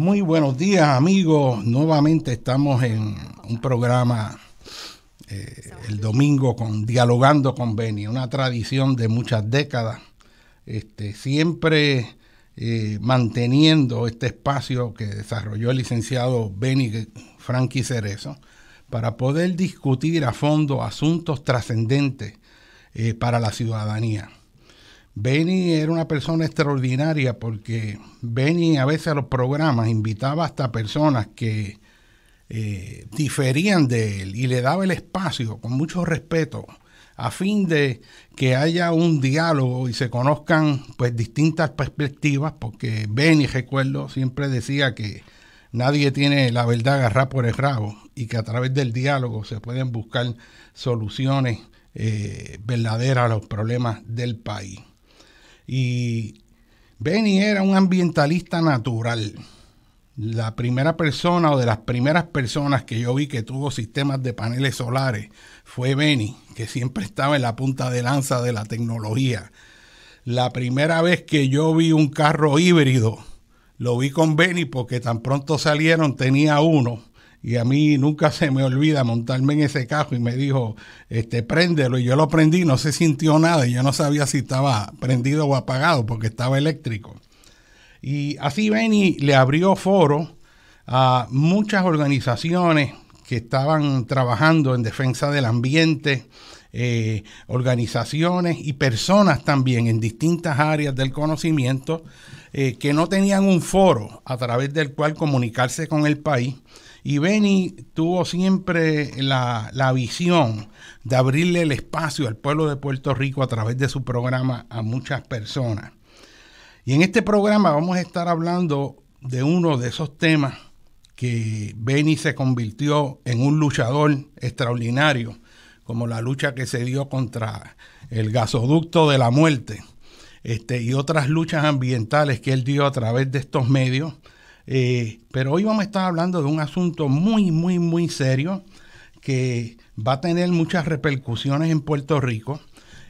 Muy buenos días amigos, nuevamente estamos en un programa eh, el domingo con Dialogando con Beni, una tradición de muchas décadas, este, siempre eh, manteniendo este espacio que desarrolló el licenciado Beni Frankie Cerezo para poder discutir a fondo asuntos trascendentes eh, para la ciudadanía. Benny era una persona extraordinaria porque Benny a veces a los programas invitaba hasta personas que eh, diferían de él y le daba el espacio con mucho respeto a fin de que haya un diálogo y se conozcan pues distintas perspectivas porque Benny recuerdo siempre decía que nadie tiene la verdad agarrada por el rabo y que a través del diálogo se pueden buscar soluciones eh, verdaderas a los problemas del país. Y Benny era un ambientalista natural. La primera persona o de las primeras personas que yo vi que tuvo sistemas de paneles solares fue Benny, que siempre estaba en la punta de lanza de la tecnología. La primera vez que yo vi un carro híbrido, lo vi con Benny porque tan pronto salieron tenía uno y a mí nunca se me olvida montarme en ese carro y me dijo, este, préndelo. Y yo lo prendí, no se sintió nada y yo no sabía si estaba prendido o apagado porque estaba eléctrico. Y así Benny le abrió foro a muchas organizaciones que estaban trabajando en defensa del ambiente, eh, organizaciones y personas también en distintas áreas del conocimiento eh, que no tenían un foro a través del cual comunicarse con el país y Benny tuvo siempre la, visión de abrirle el espacio al pueblo de Puerto Rico a través de su programa a muchas personas. Y en este programa vamos a estar hablando de uno de esos temas que Benny se convirtió en un luchador extraordinario, como la lucha que se dio contra el gasoducto de la muerte este, y otras luchas ambientales que él dio a través de estos medios eh, pero hoy vamos a estar hablando de un asunto muy, muy, muy serio que va a tener muchas repercusiones en Puerto Rico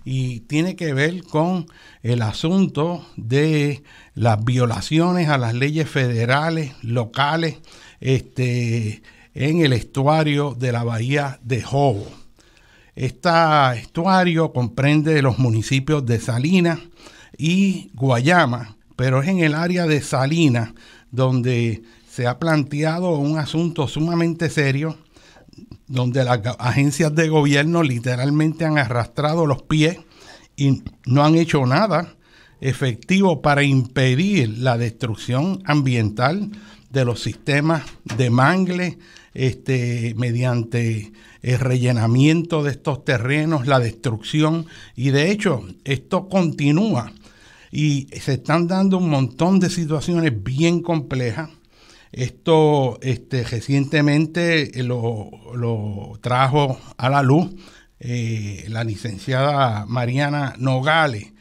y tiene que ver con el asunto de las violaciones a las leyes federales, locales, este, en el estuario de la bahía de Jobo. Este estuario comprende los municipios de Salinas y Guayama, pero es en el área de Salinas donde se ha planteado un asunto sumamente serio, donde las agencias de gobierno literalmente han arrastrado los pies y no han hecho nada efectivo para impedir la destrucción ambiental de los sistemas de mangle este, mediante el rellenamiento de estos terrenos, la destrucción, y de hecho esto continúa y se están dando un montón de situaciones bien complejas. Esto este, recientemente lo, trajo a la luz eh, la licenciada Mariana Nogales.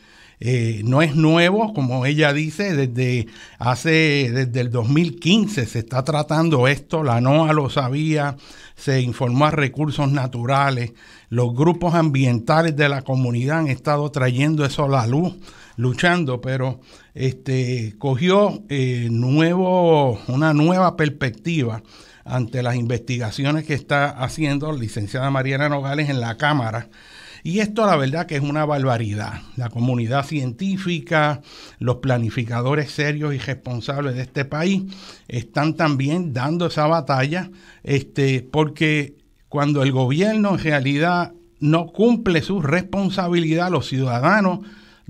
Eh, no es nuevo, como ella dice, desde hace, desde el 2015 se está tratando esto, la NOA lo sabía, se informó a recursos naturales, los grupos ambientales de la comunidad han estado trayendo eso a la luz luchando, pero este, cogió eh, nuevo, una nueva perspectiva ante las investigaciones que está haciendo la licenciada Mariana Nogales en la Cámara. Y esto la verdad que es una barbaridad. La comunidad científica, los planificadores serios y responsables de este país están también dando esa batalla, este, porque cuando el gobierno en realidad no cumple su responsabilidad, los ciudadanos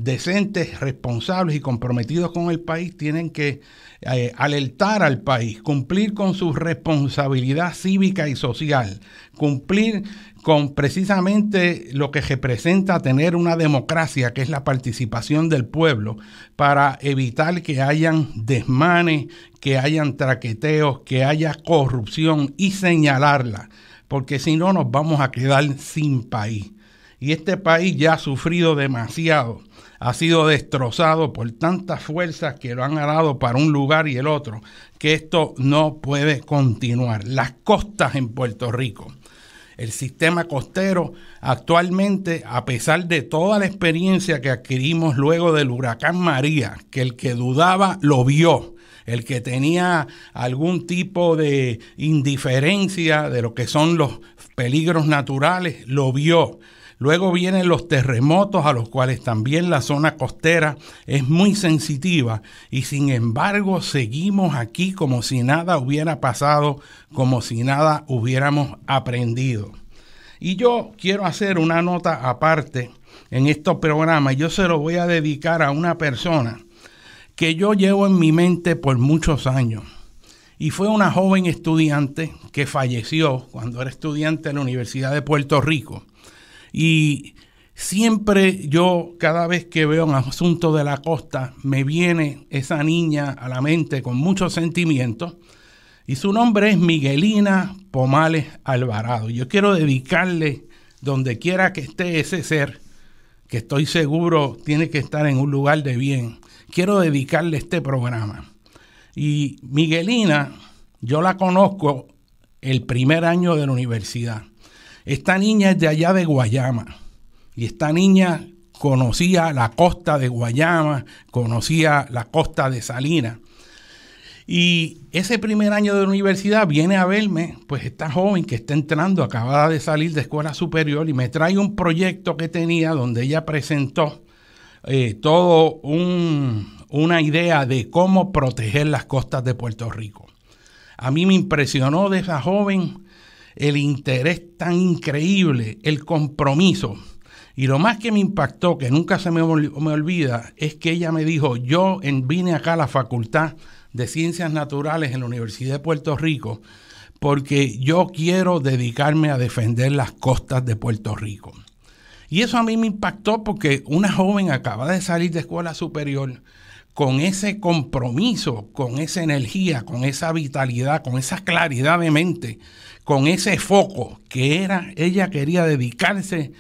decentes, responsables y comprometidos con el país tienen que eh, alertar al país, cumplir con su responsabilidad cívica y social, cumplir con precisamente lo que representa tener una democracia, que es la participación del pueblo, para evitar que hayan desmanes, que hayan traqueteos, que haya corrupción y señalarla, porque si no nos vamos a quedar sin país. Y este país ya ha sufrido demasiado ha sido destrozado por tantas fuerzas que lo han dado para un lugar y el otro, que esto no puede continuar. Las costas en Puerto Rico. El sistema costero actualmente, a pesar de toda la experiencia que adquirimos luego del huracán María, que el que dudaba lo vio, el que tenía algún tipo de indiferencia de lo que son los peligros naturales, lo vio Luego vienen los terremotos a los cuales también la zona costera es muy sensitiva y sin embargo seguimos aquí como si nada hubiera pasado, como si nada hubiéramos aprendido. Y yo quiero hacer una nota aparte en estos programas. Yo se lo voy a dedicar a una persona que yo llevo en mi mente por muchos años. Y fue una joven estudiante que falleció cuando era estudiante en la Universidad de Puerto Rico. Y siempre yo, cada vez que veo un asunto de la costa, me viene esa niña a la mente con mucho sentimiento. Y su nombre es Miguelina Pomales Alvarado. Yo quiero dedicarle, donde quiera que esté ese ser, que estoy seguro tiene que estar en un lugar de bien, quiero dedicarle este programa. Y Miguelina, yo la conozco el primer año de la universidad. Esta niña es de allá de Guayama y esta niña conocía la costa de Guayama, conocía la costa de Salinas. Y ese primer año de universidad viene a verme, pues esta joven que está entrando, acabada de salir de escuela superior, y me trae un proyecto que tenía donde ella presentó eh, todo una idea de cómo proteger las costas de Puerto Rico. A mí me impresionó de esa joven el interés tan increíble, el compromiso. Y lo más que me impactó, que nunca se me, me olvida, es que ella me dijo, yo vine acá a la Facultad de Ciencias Naturales en la Universidad de Puerto Rico porque yo quiero dedicarme a defender las costas de Puerto Rico. Y eso a mí me impactó porque una joven acaba de salir de escuela superior con ese compromiso, con esa energía, con esa vitalidad, con esa claridad de mente, con ese foco que era, ella quería dedicarse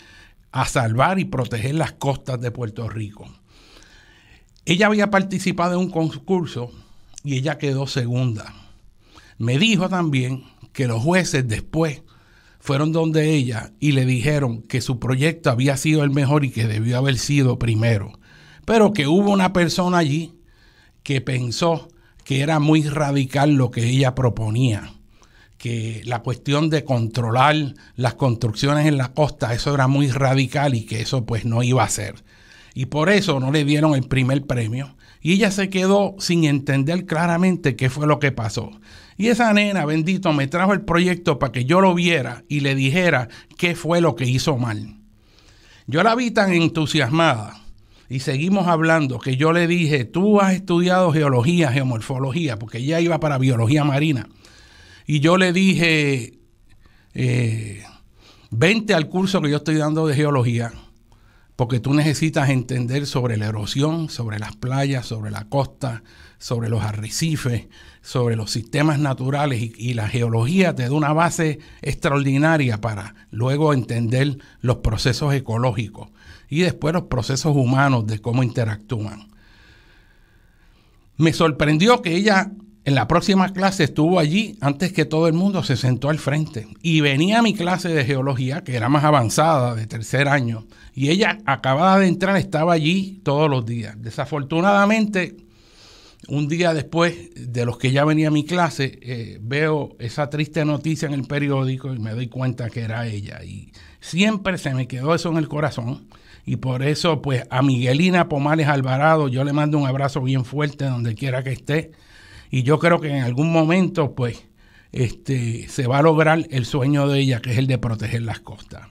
a salvar y proteger las costas de Puerto Rico. Ella había participado en un concurso y ella quedó segunda. Me dijo también que los jueces después fueron donde ella y le dijeron que su proyecto había sido el mejor y que debió haber sido primero. Pero que hubo una persona allí que pensó que era muy radical lo que ella proponía que la cuestión de controlar las construcciones en la costa, eso era muy radical y que eso pues no iba a ser. Y por eso no le dieron el primer premio. Y ella se quedó sin entender claramente qué fue lo que pasó. Y esa nena, bendito, me trajo el proyecto para que yo lo viera y le dijera qué fue lo que hizo mal. Yo la vi tan entusiasmada y seguimos hablando que yo le dije, tú has estudiado geología, geomorfología, porque ella iba para biología marina. Y yo le dije, eh, vente al curso que yo estoy dando de geología, porque tú necesitas entender sobre la erosión, sobre las playas, sobre la costa, sobre los arrecifes, sobre los sistemas naturales y, y, la geología te da una base extraordinaria para luego entender los procesos ecológicos y después los procesos humanos de cómo interactúan. Me sorprendió que ella en la próxima clase estuvo allí antes que todo el mundo se sentó al frente y venía a mi clase de geología, que era más avanzada, de tercer año, y ella acabada de entrar estaba allí todos los días. Desafortunadamente, un día después de los que ya venía a mi clase, eh, veo esa triste noticia en el periódico y me doy cuenta que era ella. Y siempre se me quedó eso en el corazón. Y por eso, pues a Miguelina Pomales Alvarado, yo le mando un abrazo bien fuerte donde quiera que esté y yo creo que en algún momento, pues, este, se va a lograr el sueño de ella, que es el de proteger las costas.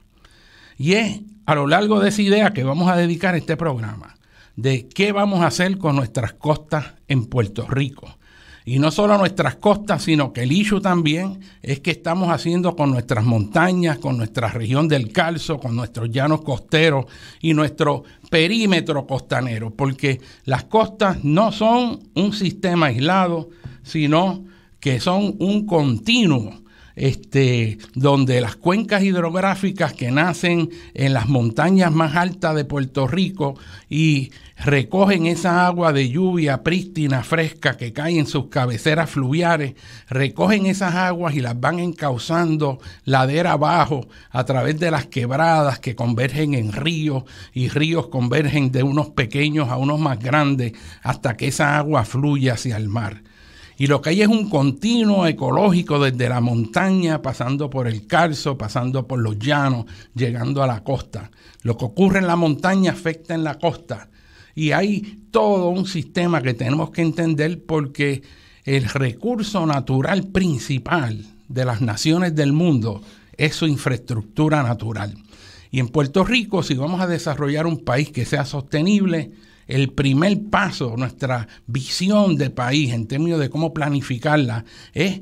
Y es a lo largo de esa idea que vamos a dedicar este programa. de qué vamos a hacer con nuestras costas en Puerto Rico. Y no solo nuestras costas, sino que el issue también es que estamos haciendo con nuestras montañas, con nuestra región del calzo, con nuestros llanos costeros y nuestro perímetro costanero, porque las costas no son un sistema aislado, sino que son un continuo este, donde las cuencas hidrográficas que nacen en las montañas más altas de Puerto Rico y recogen esa agua de lluvia prístina, fresca, que cae en sus cabeceras fluviales, recogen esas aguas y las van encauzando ladera abajo a través de las quebradas que convergen en ríos y ríos convergen de unos pequeños a unos más grandes hasta que esa agua fluye hacia el mar. Y lo que hay es un continuo ecológico desde la montaña, pasando por el calzo, pasando por los llanos, llegando a la costa. Lo que ocurre en la montaña afecta en la costa. Y hay todo un sistema que tenemos que entender porque el recurso natural principal de las naciones del mundo es su infraestructura natural. Y en Puerto Rico, si vamos a desarrollar un país que sea sostenible, el primer paso, nuestra visión de país en términos de cómo planificarla, es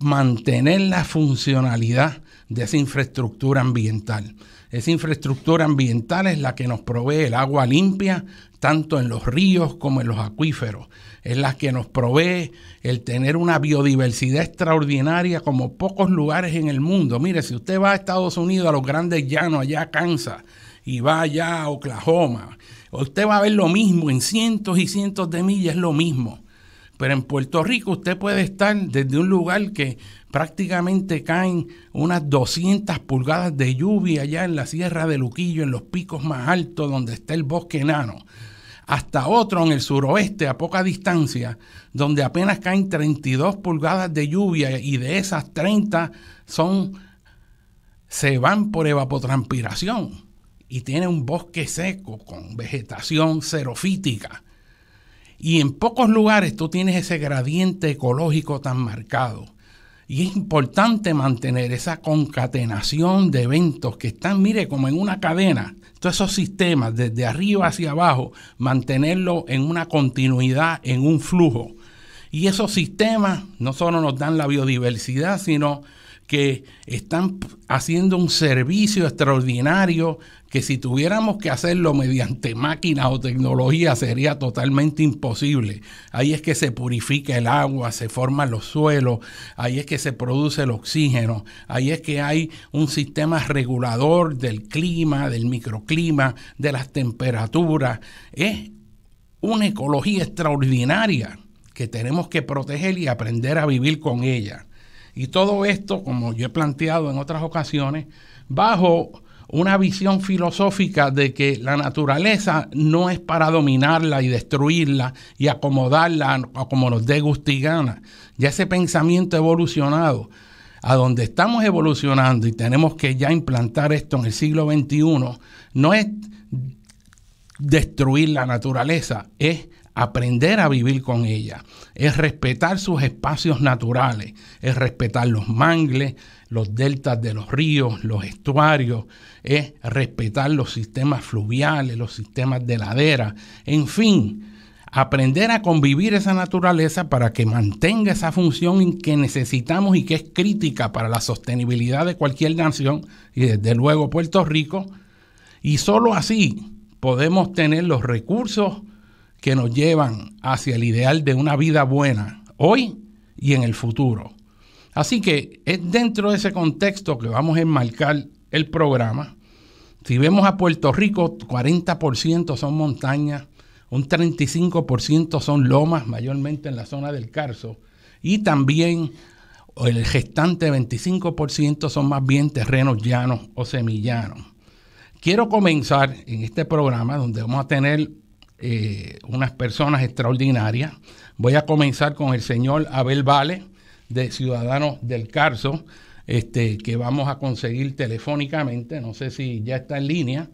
mantener la funcionalidad de esa infraestructura ambiental. Esa infraestructura ambiental es la que nos provee el agua limpia, tanto en los ríos como en los acuíferos. Es la que nos provee el tener una biodiversidad extraordinaria como pocos lugares en el mundo. Mire, si usted va a Estados Unidos, a los grandes llanos, allá a Kansas, y va allá a Oklahoma, Usted va a ver lo mismo, en cientos y cientos de millas es lo mismo. Pero en Puerto Rico usted puede estar desde un lugar que prácticamente caen unas 200 pulgadas de lluvia allá en la Sierra de Luquillo, en los picos más altos donde está el bosque enano, hasta otro en el suroeste a poca distancia, donde apenas caen 32 pulgadas de lluvia y de esas 30 son se van por evapotranspiración y tiene un bosque seco con vegetación xerofítica. Y en pocos lugares tú tienes ese gradiente ecológico tan marcado. Y es importante mantener esa concatenación de eventos que están, mire, como en una cadena. Todos esos sistemas, desde arriba hacia abajo, mantenerlo en una continuidad, en un flujo. Y esos sistemas no solo nos dan la biodiversidad, sino que están haciendo un servicio extraordinario que si tuviéramos que hacerlo mediante máquinas o tecnología sería totalmente imposible. Ahí es que se purifica el agua, se forman los suelos, ahí es que se produce el oxígeno, ahí es que hay un sistema regulador del clima, del microclima, de las temperaturas. Es una ecología extraordinaria que tenemos que proteger y aprender a vivir con ella. Y todo esto, como yo he planteado en otras ocasiones, bajo una visión filosófica de que la naturaleza no es para dominarla y destruirla y acomodarla como nos dé gustigana. Ya ese pensamiento evolucionado, a donde estamos evolucionando y tenemos que ya implantar esto en el siglo XXI, no es destruir la naturaleza, es aprender a vivir con ella, es respetar sus espacios naturales, es respetar los mangles, los deltas de los ríos, los estuarios, es respetar los sistemas fluviales, los sistemas de ladera, en fin, aprender a convivir esa naturaleza para que mantenga esa función que necesitamos y que es crítica para la sostenibilidad de cualquier nación y desde luego Puerto Rico. Y solo así podemos tener los recursos que nos llevan hacia el ideal de una vida buena hoy y en el futuro. Así que es dentro de ese contexto que vamos a enmarcar el programa. Si vemos a Puerto Rico, 40% son montañas, un 35% son lomas, mayormente en la zona del Carso, y también el gestante 25% son más bien terrenos llanos o semillanos. Quiero comenzar en este programa donde vamos a tener eh, unas personas extraordinarias. Voy a comenzar con el señor Abel Vale, de Ciudadanos del Carso, este, que vamos a conseguir telefónicamente. No sé si ya está en línea.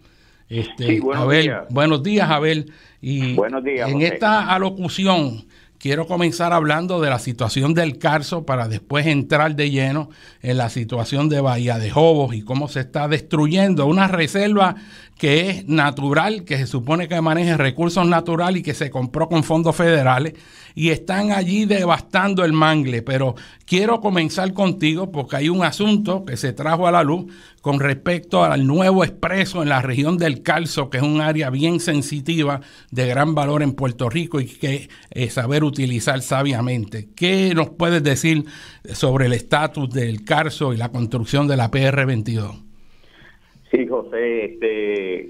Este, buenos, días. buenos días, Abel. Y buenos días, en esta alocución quiero comenzar hablando de la situación del Carso para después entrar de lleno en la situación de Bahía de Jobos y cómo se está destruyendo una reserva que es natural, que se supone que maneja recursos naturales y que se compró con fondos federales y están allí devastando el mangle. Pero quiero comenzar contigo porque hay un asunto que se trajo a la luz con respecto al nuevo expreso en la región del Calzo, que es un área bien sensitiva de gran valor en Puerto Rico y que eh, saber utilizar sabiamente. ¿Qué nos puedes decir sobre el estatus del Carso y la construcción de la PR22? Sí, José, este,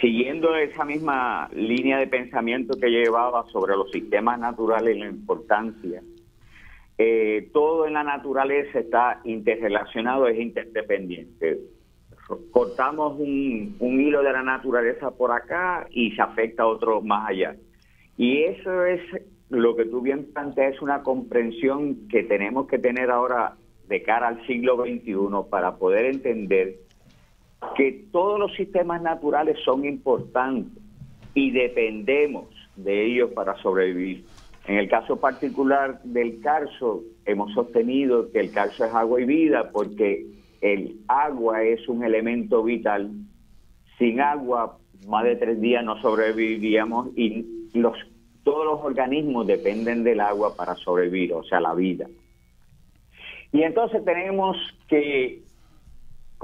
siguiendo esa misma línea de pensamiento que llevaba sobre los sistemas naturales y la importancia, eh, todo en la naturaleza está interrelacionado, es interdependiente. Cortamos un, un hilo de la naturaleza por acá y se afecta a otro más allá. Y eso es lo que tú bien planteas, es una comprensión que tenemos que tener ahora de cara al siglo XXI para poder entender que todos los sistemas naturales son importantes y dependemos de ellos para sobrevivir. En el caso particular del carso, hemos sostenido que el carso es agua y vida porque el agua es un elemento vital. Sin agua, más de tres días no sobreviviríamos y los, todos los organismos dependen del agua para sobrevivir, o sea, la vida. Y entonces tenemos que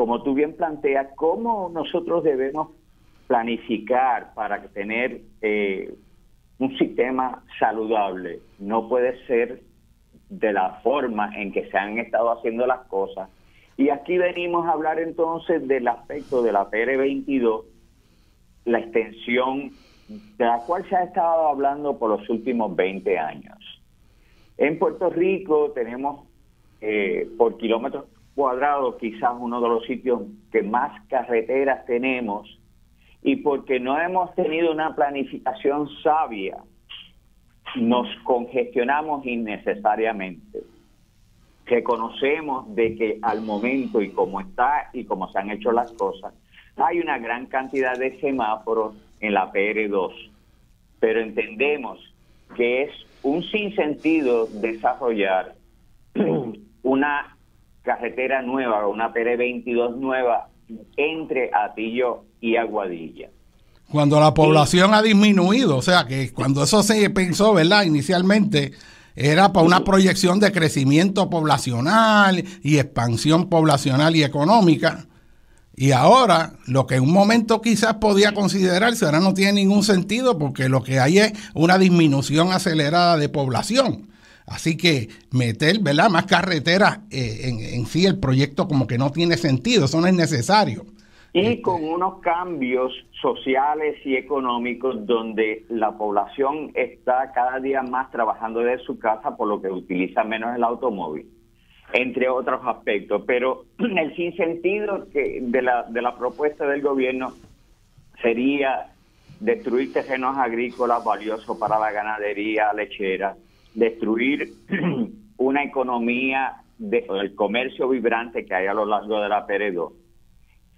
como tú bien planteas, cómo nosotros debemos planificar para tener eh, un sistema saludable. No puede ser de la forma en que se han estado haciendo las cosas. Y aquí venimos a hablar entonces del aspecto de la PR22, la extensión de la cual se ha estado hablando por los últimos 20 años. En Puerto Rico tenemos eh, por kilómetros cuadrado quizás uno de los sitios que más carreteras tenemos y porque no hemos tenido una planificación sabia, nos congestionamos innecesariamente. Reconocemos de que al momento y como está y como se han hecho las cosas, hay una gran cantidad de semáforos en la PR2, pero entendemos que es un sinsentido desarrollar una carretera nueva, una PR22 nueva entre Atillo y Aguadilla. Cuando la población ha disminuido, o sea que cuando eso se pensó, ¿verdad? Inicialmente era para una proyección de crecimiento poblacional y expansión poblacional y económica. Y ahora, lo que en un momento quizás podía considerarse, ahora no tiene ningún sentido porque lo que hay es una disminución acelerada de población. Así que meter, ¿verdad? Más carreteras eh, en, sí el proyecto como que no tiene sentido, eso no es necesario. Y este con unos cambios sociales y económicos donde la población está cada día más trabajando desde su casa, por lo que utiliza menos el automóvil, entre otros aspectos. Pero el sinsentido que de la, de la propuesta del gobierno sería destruir terrenos agrícolas valiosos para la ganadería lechera, destruir una economía del comercio vibrante que hay a lo largo de la Peredo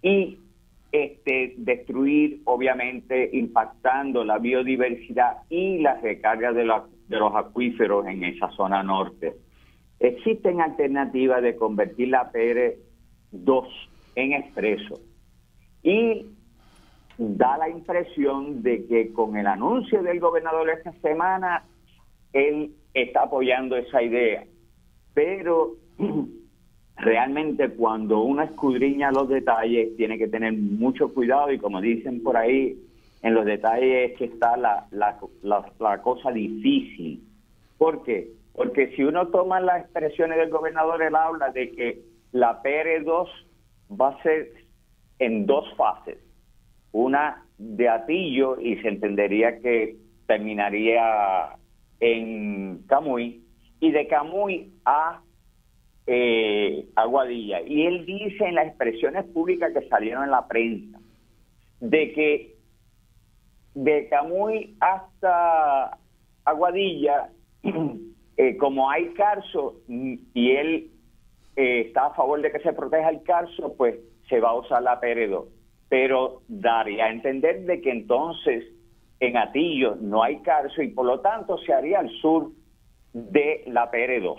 y este, destruir, obviamente, impactando la biodiversidad y la recarga de, de los acuíferos en esa zona norte. Existen alternativas de convertir la PR2 en expreso y da la impresión de que con el anuncio del gobernador esta semana, él está apoyando esa idea. Pero realmente cuando uno escudriña los detalles tiene que tener mucho cuidado y como dicen por ahí, en los detalles es que está la, la, la, cosa difícil. ¿Por qué? Porque si uno toma las expresiones del gobernador, él habla de que la PR2 va a ser en dos fases. Una de Atillo y se entendería que terminaría en Camuy y de Camuy a eh, Aguadilla. Y él dice en las expresiones públicas que salieron en la prensa de que de Camuy hasta Aguadilla, eh, como hay carso y él eh, está a favor de que se proteja el carso, pues se va a usar la Peredo. Pero daría a entender de que entonces en Atillo no hay Carso y por lo tanto se haría al sur de la PR2,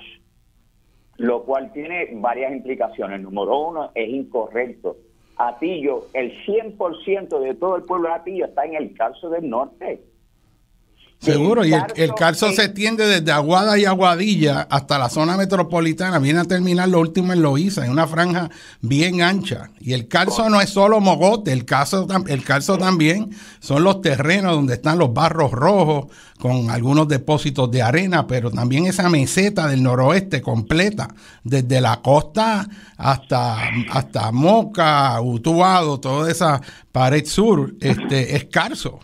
lo cual tiene varias implicaciones. Número uno, es incorrecto. Atillo, el 100% de todo el pueblo de Atillo está en el Carso del Norte. Seguro, y el, el calzo se extiende desde Aguada y Aguadilla hasta la zona metropolitana, viene a terminar lo último en Loíza, en una franja bien ancha. Y el calzo no es solo mogote, el calzo, el calzo también son los terrenos donde están los barros rojos, con algunos depósitos de arena, pero también esa meseta del noroeste completa, desde la costa hasta, hasta Moca, Utuado, toda esa pared sur, este, es calzo.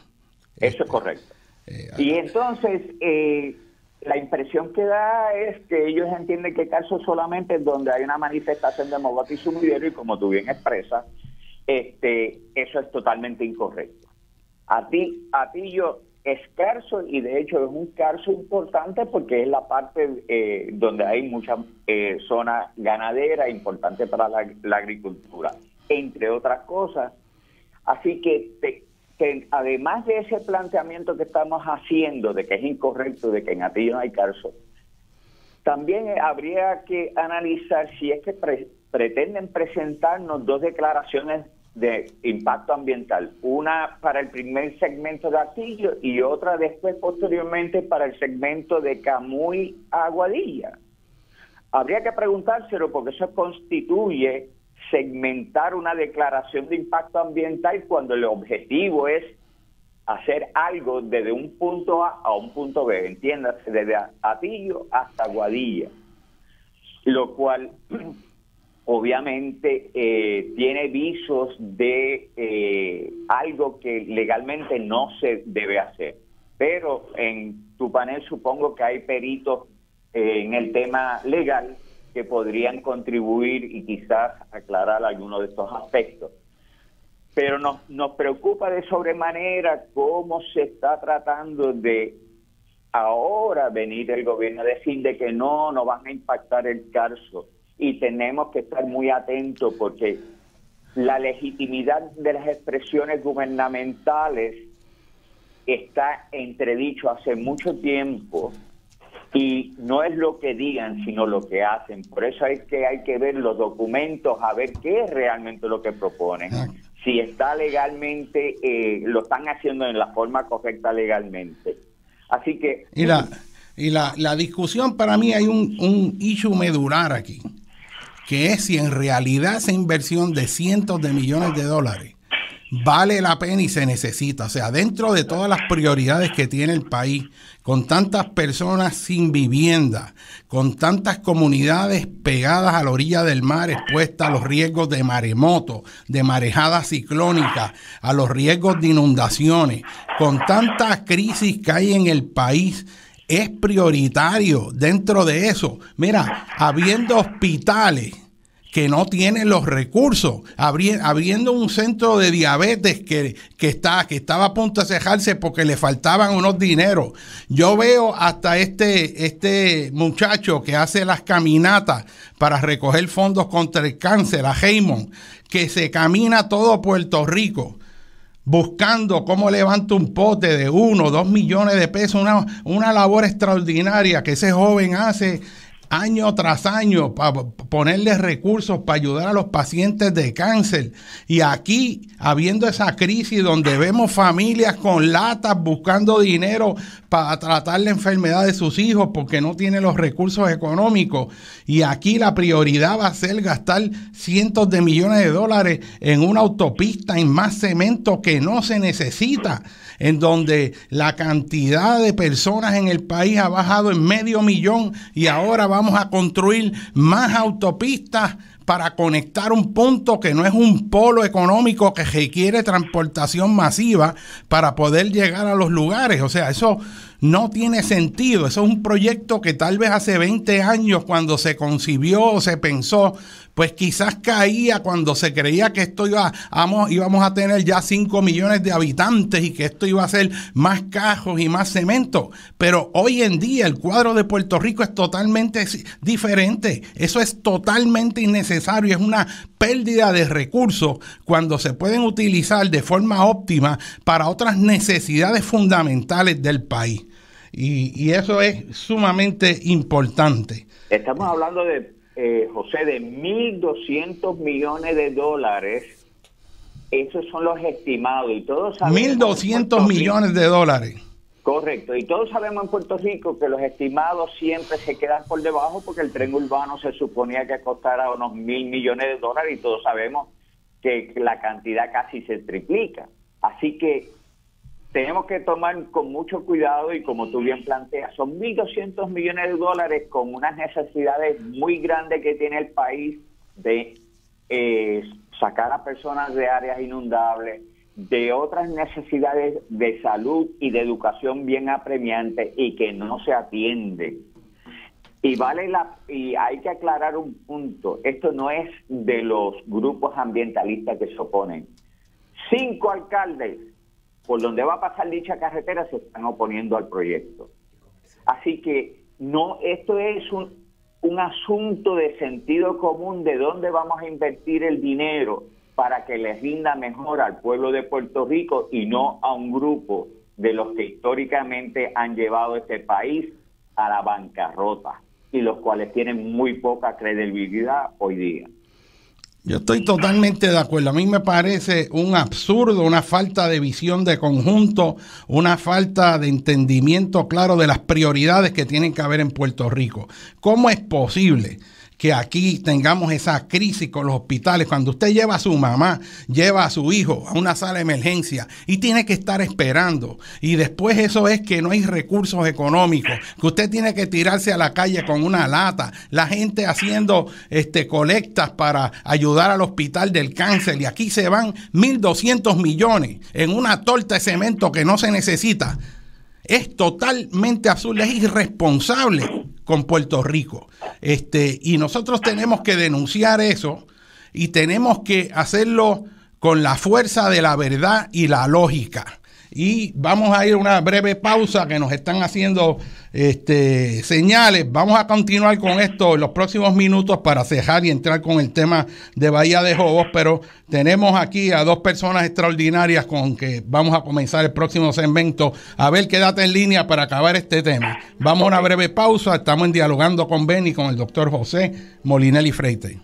Eso es correcto. Eh, y entonces, eh, la impresión que da es que ellos entienden que caso solamente es donde hay una manifestación de Mogote y Sumidero y como tú bien expresas, este, eso es totalmente incorrecto. A ti, a ti yo es carso y de hecho es un carso importante porque es la parte eh, donde hay mucha zona ganadera importante para la, la, agricultura, entre otras cosas. Así que te, que además de ese planteamiento que estamos haciendo de que es incorrecto, de que en Atillo no hay carso, también habría que analizar si es que pretenden presentarnos dos declaraciones de impacto ambiental, una para el primer segmento de Atillo y otra después posteriormente para el segmento de Camuy Aguadilla. Habría que preguntárselo porque eso constituye segmentar una declaración de impacto ambiental cuando el objetivo es hacer algo desde un punto A a un punto B, entiéndase, desde Atillo hasta Guadilla, lo cual obviamente eh, tiene visos de eh, algo que legalmente no se debe hacer. Pero en tu panel supongo que hay peritos eh, en el tema legal que podrían contribuir y quizás aclarar algunos de estos aspectos. Pero nos, nos preocupa de sobremanera cómo se está tratando de ahora venir el gobierno a decir de que no, no van a impactar el carso y tenemos que estar muy atentos porque la legitimidad de las expresiones gubernamentales está entredicho hace mucho tiempo y no es lo que digan, sino lo que hacen. Por eso es que hay que ver los documentos, a ver qué es realmente lo que proponen. Si está legalmente, eh, lo están haciendo en la forma correcta legalmente. Así que... Y la, y la, la discusión para mí hay un, un issue medular aquí, que es si en realidad esa inversión de cientos de millones de dólares vale la pena y se necesita. O sea, dentro de todas las prioridades que tiene el país, con tantas personas sin vivienda, con tantas comunidades pegadas a la orilla del mar, expuestas a los riesgos de maremoto, de marejadas ciclónicas, a los riesgos de inundaciones, con tanta crisis que hay en el país, es prioritario dentro de eso. Mira, habiendo hospitales que no tienen los recursos, habiendo un centro de diabetes que, está, que estaba a punto de cejarse porque le faltaban unos dineros. Yo veo hasta este, este muchacho que hace las caminatas para recoger fondos contra el cáncer, a Heymon, que se camina todo Puerto Rico buscando cómo levanta un pote de uno, dos millones de pesos, una, una labor extraordinaria que ese joven hace año tras año para ponerle recursos para ayudar a los pacientes de cáncer. Y aquí, habiendo esa crisis donde vemos familias con latas buscando dinero para tratar la enfermedad de sus hijos porque no tienen los recursos económicos. Y aquí la prioridad va a ser gastar cientos de millones de dólares en una autopista, en más cemento que no se necesita en donde la cantidad de personas en el país ha bajado en medio millón y ahora vamos a construir más autopistas para conectar un punto que no es un polo económico que requiere transportación masiva para poder llegar a los lugares. O sea, eso no tiene sentido. Eso es un proyecto que tal vez hace 20 años cuando se concibió o se pensó, pues quizás caía cuando se creía que esto iba, vamos, íbamos a tener ya 5 millones de habitantes y que esto iba a ser más cajos y más cemento. Pero hoy en día el cuadro de Puerto Rico es totalmente diferente. Eso es totalmente innecesario. Es una pérdida de recursos cuando se pueden utilizar de forma óptima para otras necesidades fundamentales del país. Y, eso es sumamente importante. Estamos hablando de, eh, José, de 1.200 millones de dólares. Esos son los estimados y todos sabemos... 1.200 millones de dólares. Correcto, y todos sabemos en Puerto Rico que los estimados siempre se quedan por debajo porque el tren urbano se suponía que costara unos mil millones de dólares y todos sabemos que la cantidad casi se triplica. Así que tenemos que tomar con mucho cuidado y como tú bien planteas, son 1.200 millones de dólares con unas necesidades muy grandes que tiene el país de eh, sacar a personas de áreas inundables, de otras necesidades de salud y de educación bien apremiantes y que no se atienden. Y vale la y hay que aclarar un punto, esto no es de los grupos ambientalistas que se oponen. Cinco alcaldes por donde va a pasar dicha carretera se están oponiendo al proyecto. Así que no, esto es un, un asunto de sentido común de dónde vamos a invertir el dinero para que le rinda mejor al pueblo de Puerto Rico y no a un grupo de los que históricamente han llevado este país a la bancarrota y los cuales tienen muy poca credibilidad hoy día. Yo estoy totalmente de acuerdo. A mí me parece un absurdo, una falta de visión de conjunto, una falta de entendimiento claro de las prioridades que tienen que haber en Puerto Rico. ¿Cómo es posible? Que aquí tengamos esa crisis con los hospitales. Cuando usted lleva a su mamá, lleva a su hijo a una sala de emergencia y tiene que estar esperando. Y después eso es que no hay recursos económicos, que usted tiene que tirarse a la calle con una lata. La gente haciendo este, colectas para ayudar al hospital del cáncer. Y aquí se van 1.200 millones en una torta de cemento que no se necesita. Es totalmente absurdo, es irresponsable con Puerto Rico. Este, y nosotros tenemos que denunciar eso y tenemos que hacerlo con la fuerza de la verdad y la lógica. Y vamos a ir a una breve pausa que nos están haciendo este, señales. Vamos a continuar con esto en los próximos minutos para cejar y entrar con el tema de Bahía de Jobos, pero tenemos aquí a dos personas extraordinarias con que vamos a comenzar el próximo segmento. A ver, quédate en línea para acabar este tema. Vamos a una breve pausa. Estamos en dialogando con Benny, con el doctor José Molinelli Freite.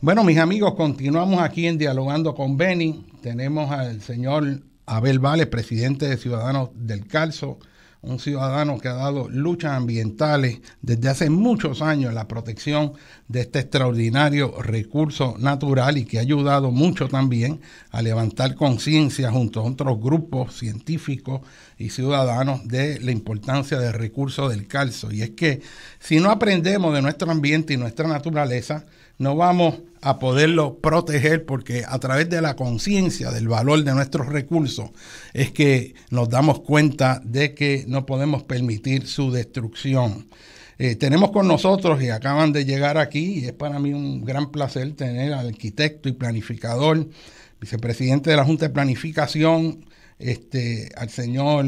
Bueno, mis amigos, continuamos aquí en Dialogando con Benny. Tenemos al señor Abel Vale, presidente de Ciudadanos del Calzo, un ciudadano que ha dado luchas ambientales desde hace muchos años en la protección de este extraordinario recurso natural y que ha ayudado mucho también a levantar conciencia junto a otros grupos científicos y ciudadanos de la importancia del recurso del calzo. Y es que si no aprendemos de nuestro ambiente y nuestra naturaleza, no vamos a poderlo proteger porque a través de la conciencia del valor de nuestros recursos es que nos damos cuenta de que no podemos permitir su destrucción. Eh, tenemos con nosotros y acaban de llegar aquí y es para mí un gran placer tener al arquitecto y planificador, vicepresidente de la Junta de Planificación, este, al señor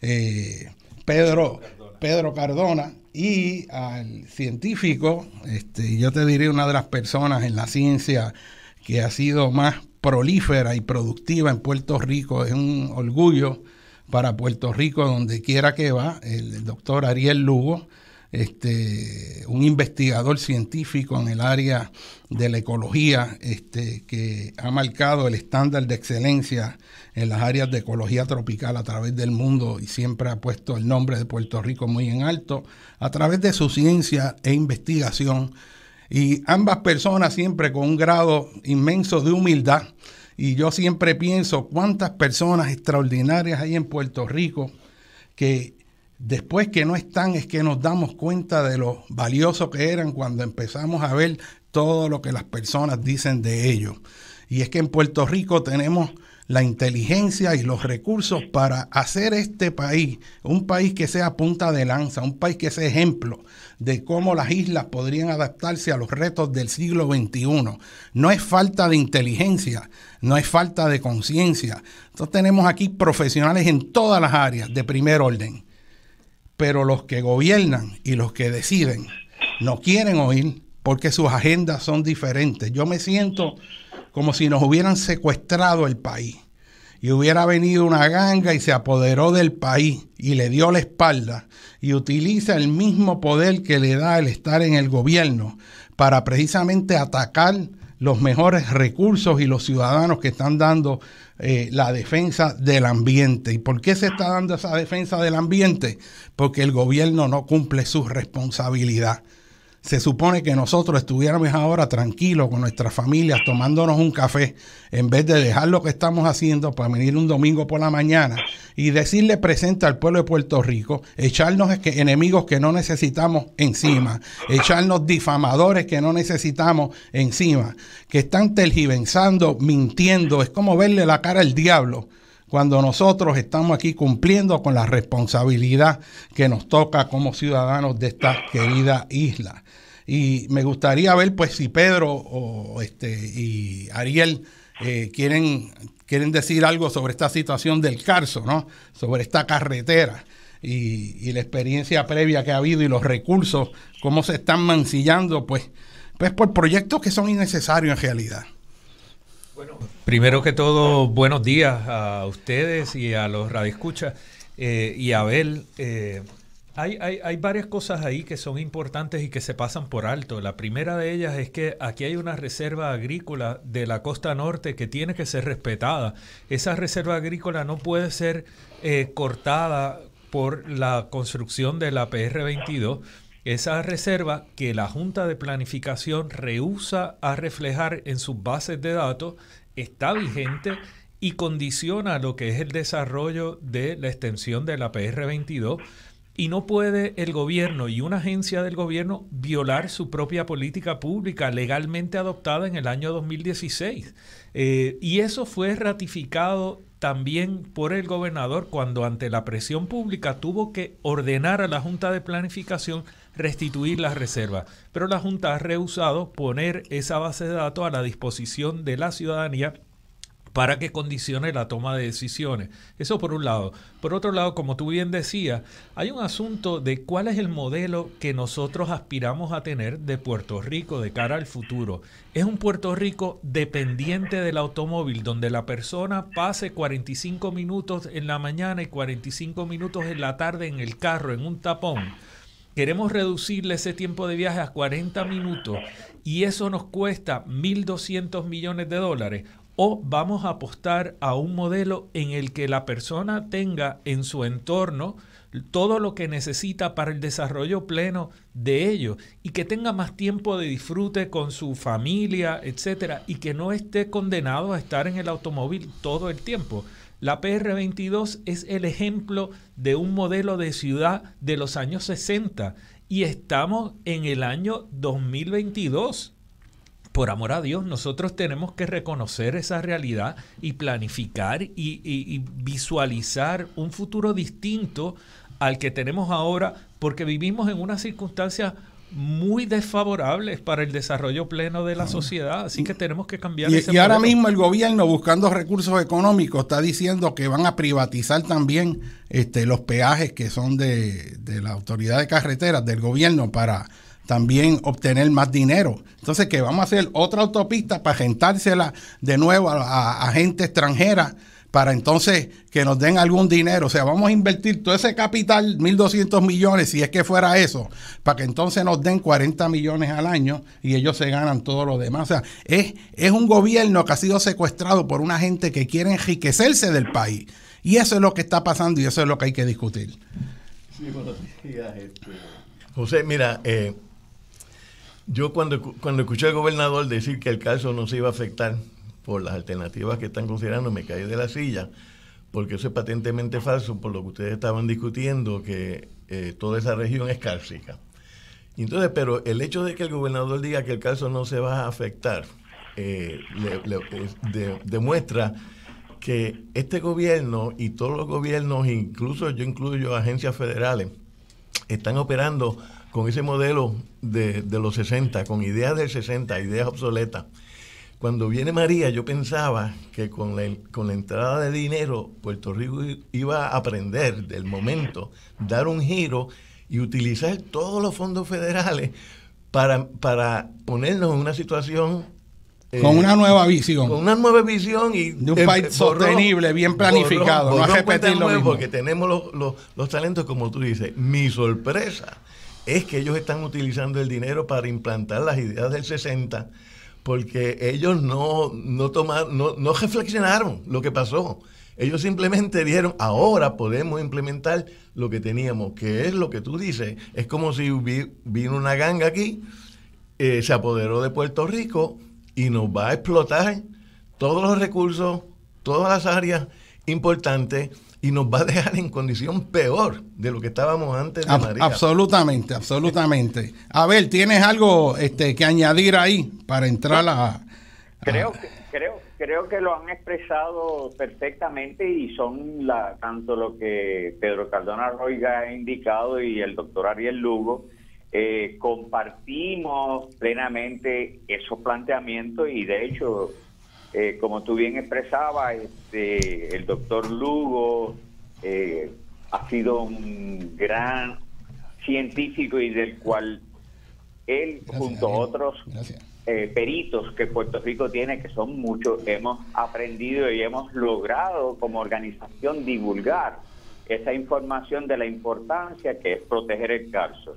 eh, Pedro, Pedro Cardona y al científico, este, yo te diré una de las personas en la ciencia que ha sido más prolífera y productiva en Puerto Rico, es un orgullo para Puerto Rico donde quiera que va, el doctor Ariel Lugo, este, un investigador científico en el área de la ecología este, que ha marcado el estándar de excelencia en las áreas de ecología tropical a través del mundo y siempre ha puesto el nombre de Puerto Rico muy en alto a través de su ciencia e investigación. Y ambas personas siempre con un grado inmenso de humildad. Y yo siempre pienso cuántas personas extraordinarias hay en Puerto Rico que Después que no están es que nos damos cuenta de lo valioso que eran cuando empezamos a ver todo lo que las personas dicen de ellos. Y es que en Puerto Rico tenemos la inteligencia y los recursos para hacer este país un país que sea punta de lanza, un país que sea ejemplo de cómo las islas podrían adaptarse a los retos del siglo XXI. No es falta de inteligencia, no es falta de conciencia. Entonces tenemos aquí profesionales en todas las áreas de primer orden, pero los que gobiernan y los que deciden no quieren oír porque sus agendas son diferentes. Yo me siento como si nos hubieran secuestrado el país y hubiera venido una ganga y se apoderó del país y le dio la espalda y utiliza el mismo poder que le da el estar en el gobierno para precisamente atacar los mejores recursos y los ciudadanos que están dando eh, la defensa del ambiente. ¿Y por qué se está dando esa defensa del ambiente? Porque el gobierno no cumple su responsabilidad se supone que nosotros estuviéramos ahora tranquilos con nuestras familias tomándonos un café en vez de dejar lo que estamos haciendo para venir un domingo por la mañana y decirle presente al pueblo de Puerto Rico, echarnos enemigos que no necesitamos encima, echarnos difamadores que no necesitamos encima, que están tergiversando, mintiendo, es como verle la cara al diablo cuando nosotros estamos aquí cumpliendo con la responsabilidad que nos toca como ciudadanos de esta querida isla. Y me gustaría ver pues si Pedro o este y Ariel eh, quieren, quieren decir algo sobre esta situación del Carso, ¿no? Sobre esta carretera. Y, la experiencia previa que ha habido y los recursos, cómo se están mancillando, pues, pues por proyectos que son innecesarios en realidad. Bueno, primero que todo, buenos días a ustedes y a los radioescuchas eh, y a Abel. Eh, hay, hay, varias cosas ahí que son importantes y que se pasan por alto. La primera de ellas es que aquí hay una reserva agrícola de la costa norte que tiene que ser respetada. Esa reserva agrícola no puede ser eh, cortada por la construcción de la PR22 esa reserva que la Junta de Planificación rehúsa a reflejar en sus bases de datos está vigente y condiciona lo que es el desarrollo de la extensión de la PR22 y no puede el gobierno y una agencia del gobierno violar su propia política pública legalmente adoptada en el año 2016. Eh, y eso fue ratificado también por el gobernador cuando ante la presión pública tuvo que ordenar a la Junta de Planificación restituir las reservas. Pero la Junta ha rehusado poner esa base de datos a la disposición de la ciudadanía para que condicione la toma de decisiones. Eso por un lado. Por otro lado, como tú bien decías, hay un asunto de cuál es el modelo que nosotros aspiramos a tener de Puerto Rico de cara al futuro. Es un Puerto Rico dependiente del automóvil, donde la persona pase 45 minutos en la mañana y 45 minutos en la tarde en el carro, en un tapón queremos reducirle ese tiempo de viaje a 40 minutos y eso nos cuesta 1.200 millones de dólares, o vamos a apostar a un modelo en el que la persona tenga en su entorno todo lo que necesita para el desarrollo pleno de ello y que tenga más tiempo de disfrute con su familia, etcétera, y que no esté condenado a estar en el automóvil todo el tiempo. La PR22 es el ejemplo de un modelo de ciudad de los años 60 y estamos en el año 2022. Por amor a Dios, nosotros tenemos que reconocer esa realidad y planificar y, visualizar un futuro distinto al que tenemos ahora porque vivimos en una circunstancia muy desfavorables para el desarrollo pleno de la sociedad, así que tenemos que cambiar. Y, y ahora mismo el gobierno buscando recursos económicos está diciendo que van a privatizar también este, los peajes que son de, de la autoridad de carreteras del gobierno para también obtener más dinero. Entonces que vamos a hacer otra autopista para gentársela de nuevo a gente extranjera para entonces que nos den algún dinero. O sea, vamos a invertir todo ese capital, 1.200 millones, si es que fuera eso, para que entonces nos den 40 millones al año y ellos se ganan todo lo demás. O sea, es, es un gobierno que ha sido secuestrado por una gente que quiere enriquecerse del país. Y eso es lo que está pasando y eso es lo que hay que discutir. Sí, este, José, mira, eh, yo cuando, cuando escuché al gobernador decir que el caso no se iba a afectar, por las alternativas que están considerando, me caí de la silla, porque eso es patentemente falso por lo que ustedes estaban discutiendo, que eh, toda esa región es cárcica. Entonces, pero el hecho de que el gobernador diga que el caso no se va a afectar, eh, demuestra que este gobierno y todos los gobiernos, incluso yo incluyo agencias federales, están operando con ese modelo de, los 60, con ideas del 60, ideas obsoletas. Cuando viene María, yo pensaba que con la, con la entrada de dinero, Puerto Rico iba a aprender del momento, dar un giro y utilizar todos los fondos federales para, para ponernos en una situación con una nueva visión. Con una nueva visión y de un país sostenible, bien planificado. no repetir lo mismo. Porque tenemos los, los, talentos, como tú dices. Mi sorpresa es que ellos están utilizando el dinero para implantar las ideas del 60, porque ellos no, no, no, no reflexionaron lo que pasó. Ellos simplemente dijeron, ahora podemos implementar lo que teníamos, que es lo que tú dices. Es como si vino una ganga aquí, eh, se apoderó de Puerto Rico y nos va a explotar todos los recursos, todas las áreas importantes y nos va a dejar en condición peor de lo que estábamos antes de María. Absolutamente, absolutamente. A ver, ¿tienes algo este, que añadir ahí para entrar a... Creo, que, creo, creo que lo han expresado perfectamente y son la, tanto lo que Pedro Cardona Roiga ha indicado y el doctor Ariel Lugo, eh, compartimos plenamente esos planteamientos y de hecho, eh, como tú bien expresabas, este, el doctor Lugo eh, ha sido un gran científico y del cual él, junto a otros peritos que Puerto Rico tiene, que son muchos, hemos aprendido y hemos logrado como organización divulgar esa información de la importancia que es proteger el calcio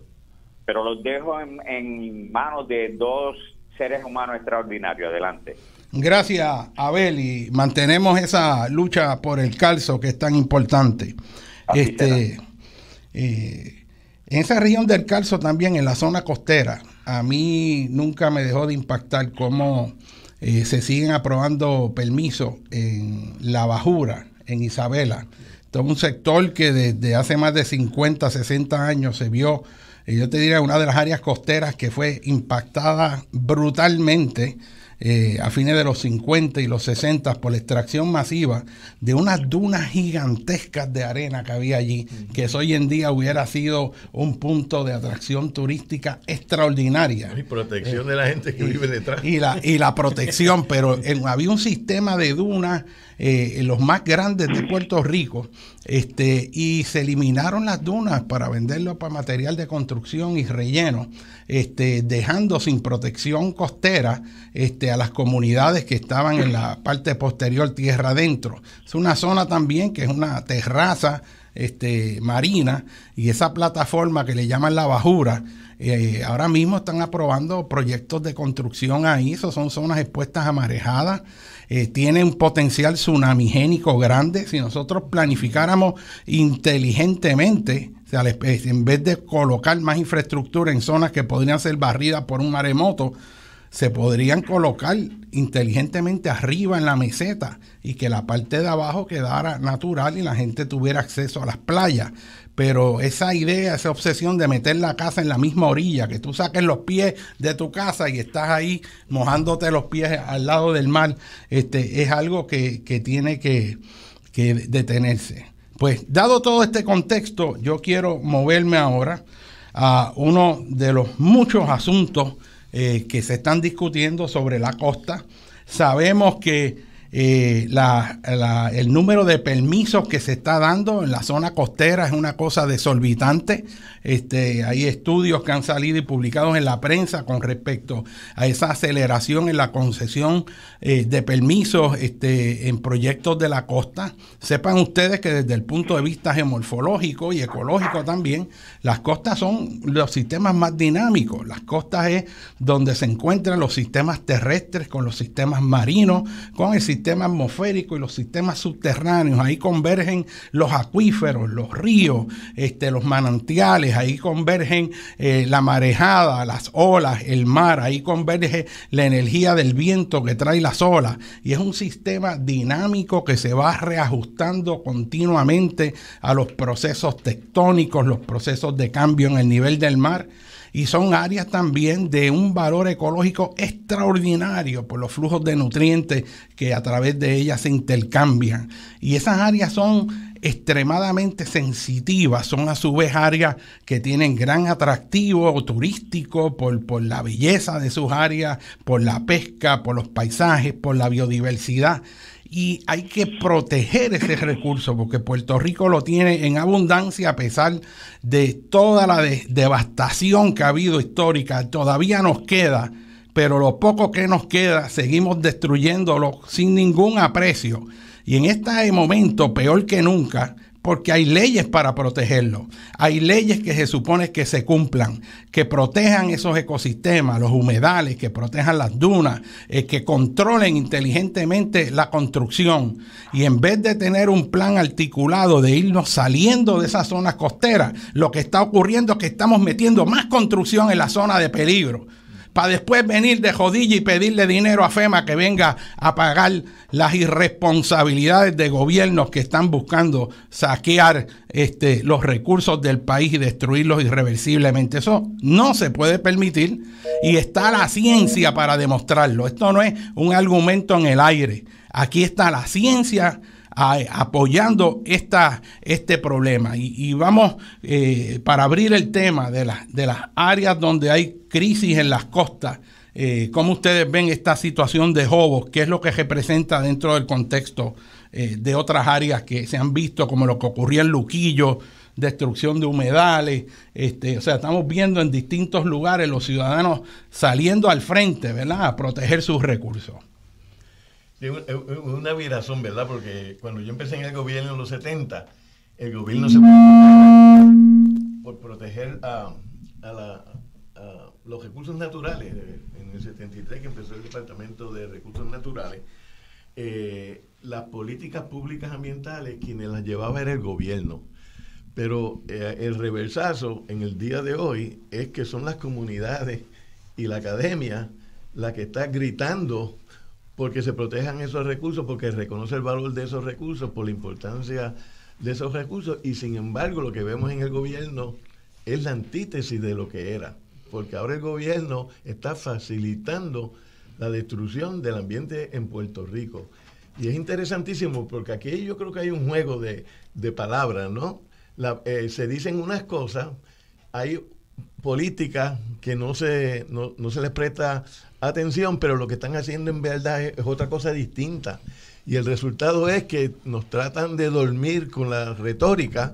pero los dejo en, manos de dos seres humanos extraordinarios. Adelante. Gracias, Abel, y mantenemos esa lucha por el calzo que es tan importante. este, eh, en esa región del calzo también, en la zona costera, a mí nunca me dejó de impactar cómo eh, se siguen aprobando permisos en la bajura, en Isabela. Todo un sector que desde hace más de 50, 60 años se vio y yo te diría una de las áreas costeras que fue impactada brutalmente eh, a fines de los 50 y los 60 por la extracción masiva de unas dunas gigantescas de arena que había allí, que eso hoy en día hubiera sido un punto de atracción turística extraordinaria. Y protección de la gente que vive detrás. Y la, y la protección, pero había un sistema de dunas eh, los más grandes de Puerto Rico, este, y se eliminaron las dunas para venderlo para material de construcción y relleno, este, dejando sin protección costera este, a las comunidades que estaban en la parte posterior tierra adentro. Es una zona también que es una terraza este, marina y esa plataforma que le llaman la bajura. Eh, ahora mismo están aprobando proyectos de construcción ahí, eso son zonas expuestas a marejadas, eh, tiene un potencial tsunamigénico grande. Si nosotros planificáramos inteligentemente, o sea, en vez de colocar más infraestructura en zonas que podrían ser barridas por un maremoto, se podrían colocar inteligentemente arriba en la meseta y que la parte de abajo quedara natural y la gente tuviera acceso a las playas. Pero esa idea, esa obsesión de meter la casa en la misma orilla, que tú saques los pies de tu casa y estás ahí mojándote los pies al lado del mar, este, es algo que, tiene que, detenerse. Pues dado todo este contexto, yo quiero moverme ahora a uno de los muchos asuntos eh, que se están discutiendo sobre la costa. Sabemos que eh, el número de permisos que se está dando en la zona costera es una cosa desorbitante. Este, hay estudios que han salido y publicados en la prensa con respecto a esa aceleración en la concesión eh, de permisos este, en proyectos de la costa. Sepan ustedes que desde el punto de vista geomorfológico y ecológico también, las costas son los sistemas más dinámicos. Las costas es donde se encuentran los sistemas terrestres con los sistemas marinos, con el sistema sistema atmosférico y los sistemas subterráneos. Ahí convergen los acuíferos, los ríos, este, los manantiales, ahí convergen eh, la marejada, las olas, el mar, ahí converge la energía del viento que trae las olas. Y es un sistema dinámico que se va reajustando continuamente a los procesos tectónicos, los procesos de cambio en el nivel del mar y son áreas también de un valor ecológico extraordinario por los flujos de nutrientes que a través de ellas se intercambian. Y esas áreas son extremadamente sensitivas, son a su vez áreas que tienen gran atractivo turístico por, por la belleza de sus áreas, por la pesca, por los paisajes, por la biodiversidad y hay que proteger ese recurso porque Puerto Rico lo tiene en abundancia a pesar de toda la devastación que ha habido histórica. Todavía nos queda, pero lo poco que nos queda seguimos destruyéndolo sin ningún aprecio. Y en este momento, peor que nunca, porque hay leyes para protegerlo. Hay leyes que se supone que se cumplan, que protejan esos ecosistemas, los humedales, que protejan las dunas, eh, que controlen inteligentemente la construcción. Y en vez de tener un plan articulado de irnos saliendo de esas zonas costeras, lo que está ocurriendo es que estamos metiendo más construcción en la zona de peligro para después venir de jodilla y pedirle dinero a FEMA que venga a pagar las irresponsabilidades de gobiernos que están buscando saquear este, los recursos del país y destruirlos irreversiblemente. Eso no se puede permitir y está la ciencia para demostrarlo. Esto no es un argumento en el aire. Aquí está la ciencia apoyando esta, este problema. Y, vamos, eh, para abrir el tema de, de las áreas donde hay crisis en las costas, eh, ¿cómo ustedes ven esta situación de Jobos? ¿Qué es lo que representa dentro del contexto eh, de otras áreas que se han visto, como lo que ocurría en Luquillo? destrucción de humedales, este, o sea, estamos viendo en distintos lugares los ciudadanos saliendo al frente, ¿verdad?, a proteger sus recursos. Es una virazón, ¿verdad? Porque cuando yo empecé en el gobierno en los 70, el gobierno se por proteger a, los recursos naturales. En el 73 que empezó el Departamento de Recursos Naturales, eh, las políticas públicas ambientales, quienes las llevaba era el gobierno. Pero eh, el reversazo en el día de hoy es que son las comunidades y la academia la que está gritando porque se protejan esos recursos, porque reconoce el valor de esos recursos, por la importancia de esos recursos, y sin embargo lo que vemos en el gobierno es la antítesis de lo que era, porque ahora el gobierno está facilitando la destrucción del ambiente en Puerto Rico. Y es interesantísimo porque aquí yo creo que hay un juego de, palabras, ¿no? Eh, se dicen unas cosas, hay políticas que no se, no, no se les presta atención, pero lo que están haciendo en verdad es, otra cosa distinta. Y el resultado es que nos tratan de dormir con la retórica,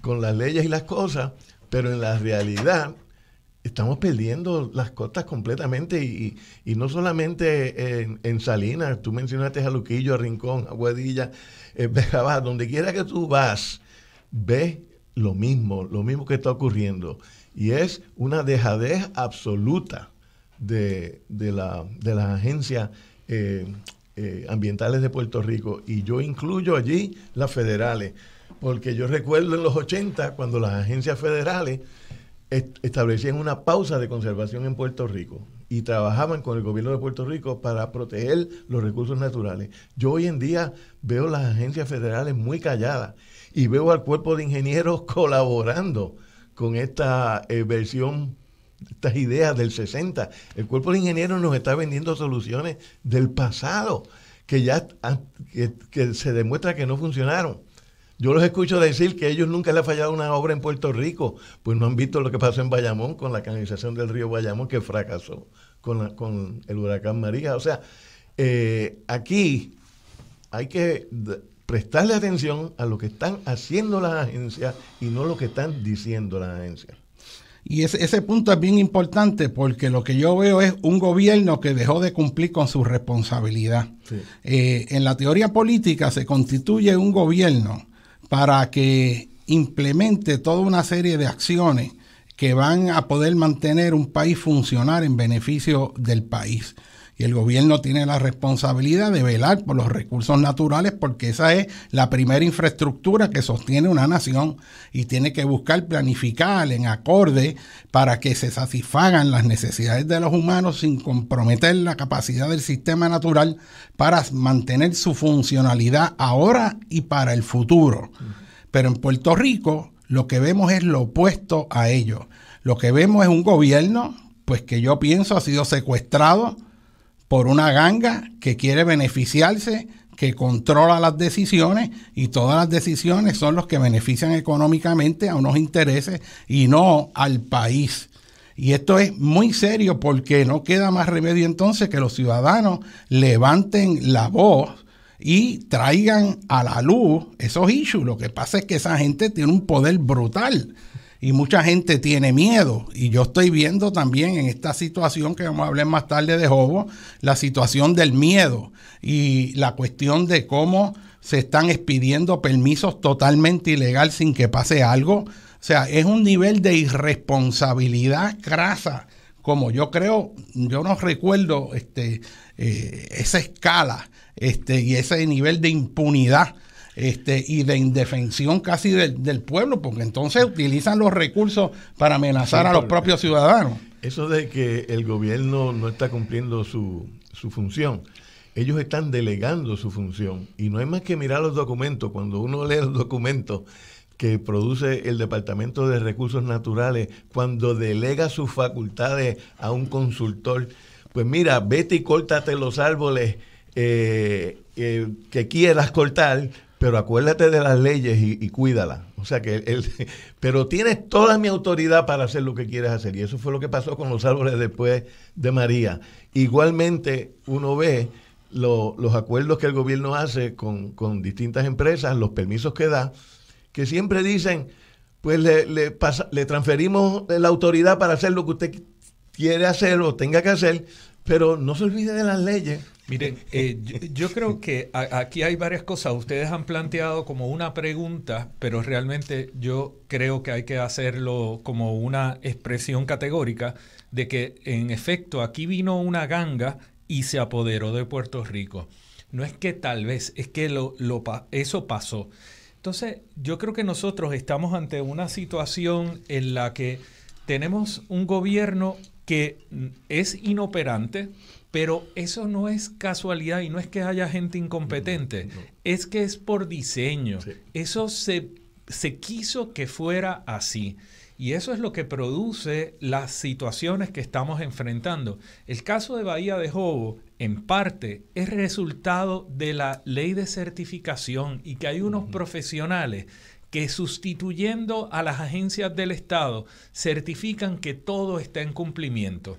con las leyes y las cosas, pero en la realidad estamos perdiendo las costas completamente y, no solamente en, Salinas, tú mencionaste a Luquillo, a Rincón, a Guadilla, eh, donde quiera que tú vas, ves lo mismo, lo mismo que está ocurriendo. Y es una dejadez absoluta de, de, la, de las agencias eh, eh, ambientales de Puerto Rico y yo incluyo allí las federales, porque yo recuerdo en los 80 cuando las agencias federales establecían una pausa de conservación en Puerto Rico y trabajaban con el gobierno de Puerto Rico para proteger los recursos naturales. Yo hoy en día veo las agencias federales muy calladas y veo al cuerpo de ingenieros colaborando con esta eh, versión estas ideas del 60. El cuerpo de ingenieros nos está vendiendo soluciones del pasado que ya que, se demuestra que no funcionaron. Yo los escucho decir que ellos nunca le ha fallado una obra en Puerto Rico, pues no han visto lo que pasó en Bayamón con la canalización del río Bayamón que fracasó con, con el huracán María. O sea, eh, aquí hay que prestarle atención a lo que están haciendo las agencias y no lo que están diciendo las agencias. Y ese, ese, punto es bien importante porque lo que yo veo es un gobierno que dejó de cumplir con su responsabilidad. Eh, en la teoría política se constituye un gobierno para que implemente toda una serie de acciones que van a poder mantener un país funcionar en beneficio del país el gobierno tiene la responsabilidad de velar por los recursos naturales porque esa es la primera infraestructura que sostiene una nación y tiene que buscar planificar en acorde para que se satisfagan las necesidades de los humanos sin comprometer la capacidad del sistema natural para mantener su funcionalidad ahora y para el futuro. Pero en Puerto Rico lo que vemos es lo opuesto a ello. Lo que vemos es un gobierno, pues que yo pienso ha sido secuestrado por una ganga que quiere beneficiarse, que controla las decisiones y todas las decisiones son los que benefician económicamente a unos intereses y no al país. Y esto es muy serio porque no queda más remedio entonces que los ciudadanos levanten la voz y traigan a la luz esos issues. Lo que pasa es que esa gente tiene un poder brutal y mucha gente tiene miedo. Y yo estoy viendo también en esta situación que vamos a hablar más tarde de Jobo, la situación del miedo y la cuestión de cómo se están expidiendo permisos totalmente ilegal sin que pase algo. O sea, es un nivel de irresponsabilidad grasa, como yo creo, yo no recuerdo este, eh, esa escala este, y ese nivel de impunidad este, y de indefensión casi del, pueblo, porque entonces utilizan los recursos para amenazar a los propios ciudadanos. Eso de que el gobierno no está cumpliendo su, su función, ellos están delegando su función y no hay más que mirar los documentos. Cuando uno lee los documentos que produce el Departamento de Recursos Naturales, cuando delega sus facultades a un consultor, pues mira, vete y córtate los árboles eh, eh, que quieras cortar, pero acuérdate de las leyes y, cuídala. O sea que él, pero tienes toda mi autoridad para hacer lo que quieres hacer. Y eso fue lo que pasó con los árboles después de María. Igualmente, uno ve los acuerdos que el gobierno hace con, distintas empresas, los permisos que da, que siempre dicen, pues le, le, le transferimos la autoridad para hacer lo que usted quiere hacer o tenga que hacer, pero no se olvide de las leyes. Miren, eh, yo, creo que aquí hay varias cosas. Ustedes han planteado como una pregunta, pero realmente yo creo que hay que hacerlo como una expresión categórica de que en efecto aquí vino una ganga y se apoderó de Puerto Rico. No es que tal vez, es que lo, lo, eso pasó. Entonces, yo creo que nosotros estamos ante una situación en la que tenemos un gobierno que es inoperante, pero eso no es casualidad y no es que haya gente incompetente, es que es por diseño. Eso se, se quiso que fuera así. Y eso es lo que produce las situaciones que estamos enfrentando. El caso de Bahía de Jobo, en parte, es resultado de la ley de certificación y que hay unos profesionales que sustituyendo a las agencias del Estado certifican que todo está en cumplimiento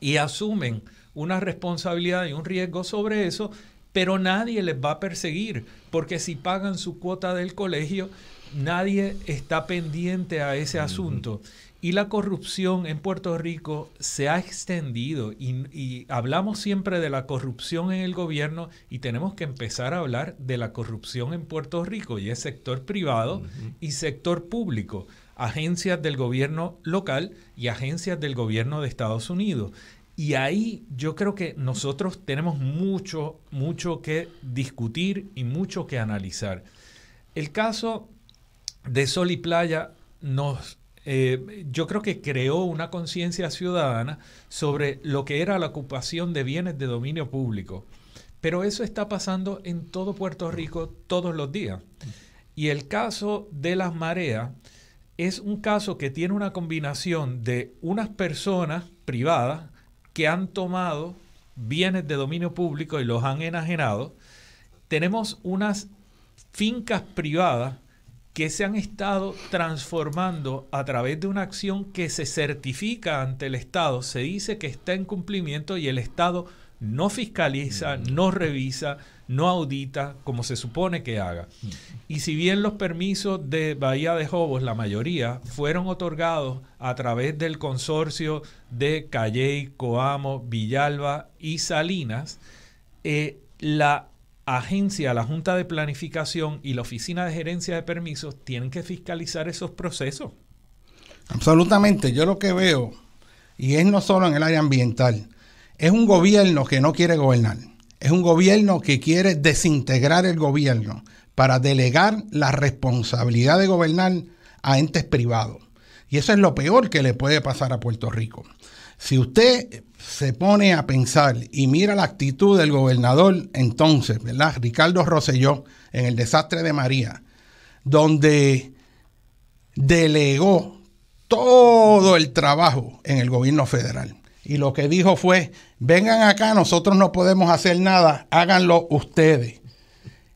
y asumen una responsabilidad y un riesgo sobre eso, pero nadie les va a perseguir, porque si pagan su cuota del colegio, nadie está pendiente a ese asunto. Y la corrupción en Puerto Rico se ha extendido y, hablamos siempre de la corrupción en el gobierno y tenemos que empezar a hablar de la corrupción en Puerto Rico y es sector privado y sector público, agencias del gobierno local y agencias del gobierno de Estados Unidos. Y ahí yo creo que nosotros tenemos mucho, mucho que discutir y mucho que analizar. El caso de Sol y Playa nos eh, yo creo que creó una conciencia ciudadana sobre lo que era la ocupación de bienes de dominio público. Pero eso está pasando en todo Puerto Rico todos los días. Y el caso de las mareas es un caso que tiene una combinación de unas personas privadas que han tomado bienes de dominio público y los han enajenado. Tenemos unas fincas privadas que se han estado transformando a través de una acción que se certifica ante el Estado, se dice que está en cumplimiento y el Estado no fiscaliza, mm. no revisa, no audita como se supone que haga. Mm. Y si bien los permisos de Bahía de Jobos, la mayoría, fueron otorgados a través del consorcio de Calley, Coamo, Villalba y Salinas, eh, la agencia, la Junta de Planificación y la Oficina de Gerencia de Permisos tienen que fiscalizar esos procesos. Absolutamente, yo lo que veo, y es no solo en el área ambiental, es un gobierno que no quiere gobernar, es un gobierno que quiere desintegrar el gobierno para delegar la responsabilidad de gobernar a entes privados. Y eso es lo peor que le puede pasar a Puerto Rico. Si usted se pone a pensar y mira la actitud del gobernador entonces, ¿verdad? Ricardo Rosselló, en el desastre de María, donde delegó todo el trabajo en el gobierno federal. Y lo que dijo fue, vengan acá, nosotros no podemos hacer nada, háganlo ustedes.